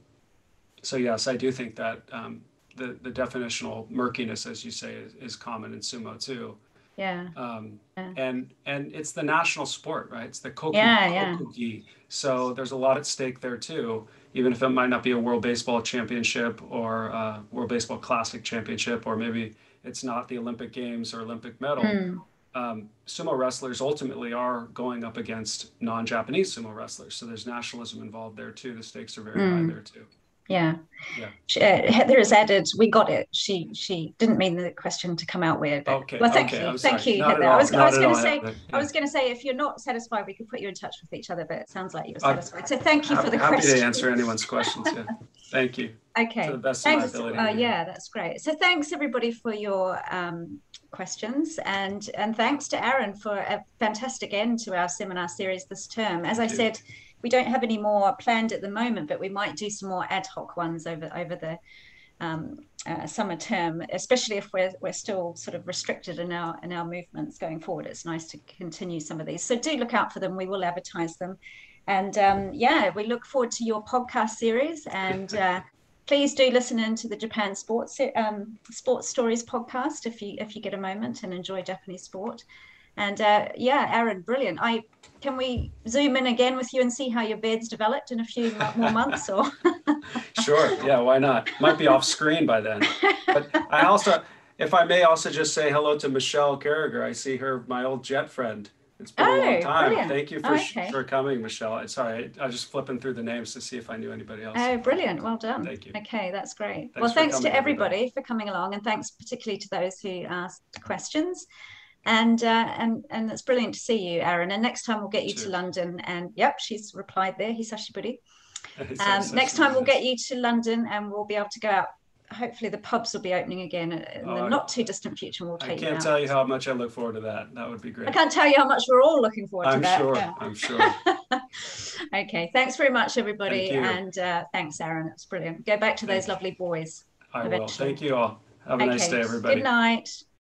so yes, I do think that um, the the definitional murkiness, as you say, is, is common in sumo too. Yeah. Um, Yeah. And and it's the national sport, right? It's the koku, Yeah, yeah. So there's a lot at stake there too. Even if it might not be a World Baseball Championship or uh, World Baseball Classic Championship, or maybe it's not the Olympic Games or Olympic medal. Mm. Um, sumo wrestlers ultimately are going up against non-Japanese sumo wrestlers, so there's nationalism involved there too. The stakes are very high Mm. there too. Yeah. Yeah. She, uh, Heather has added, we got it. She she didn't mean the question to come out weird. But, Okay. well, thank okay, you. I'm Thank sorry. you, Not Heather. I was, I was going to say, Heather. I was going to say, if you're not satisfied, we could put you in touch with each other, but it sounds like you're I'm satisfied. So thank you for happy, the happy question. to answer anyone's questions. Yeah. Thank you. Okay. To the best of my Thanks. ability. Uh, yeah, that's great. So thanks everybody for your um, questions and and thanks to Aaron for a fantastic end to our seminar series this term. As I said, we don't have any more planned at the moment, but we might do some more ad hoc ones over over the um, uh, summer term, especially if we're we're still sort of restricted in our in our movements going forward. It's nice to continue some of these. So do look out for them. We will advertise them, and um, yeah, we look forward to your podcast series. And uh, please do listen into the Japan Sports um, Sports Stories podcast if you if you get a moment and enjoy Japanese sport. And uh, yeah, Aaron, brilliant. I can we zoom in again with you and see how your beard's developed in a few more months or Sure. Yeah. Why not? Might be off screen by then. But I also, if I may, also just say hello to Michelle Carragher. I see her, my old jet friend. It's been a Oh, long time. brilliant. Thank you for Oh, okay. for coming, Michelle. It's sorry. I was just flipping through the names to see if I knew anybody else. Oh, brilliant. Well done. Thank you. Okay, that's great. Thanks well, thanks to everybody. everybody for coming along and thanks particularly to those who asked questions. And uh, and and it's brilliant to see you, Aaron. And next time we'll get you to London. And yep, she's replied there. Hisashiburi. It's Um, next time we'll get you to London and we'll be able to go out. Hopefully the pubs will be opening again in the Oh, not too distant future. and We'll I take you can't out. tell you how much I look forward to that. That would be great. I can't tell you how much we're all looking forward to I'm that. sure. Yeah. I'm sure. okay, thanks very much, everybody, Thank you. and uh, thanks, Aaron. It's brilliant. Go back to those you. lovely boys. I will. Thank you all. Have a nice day, everybody. Good night.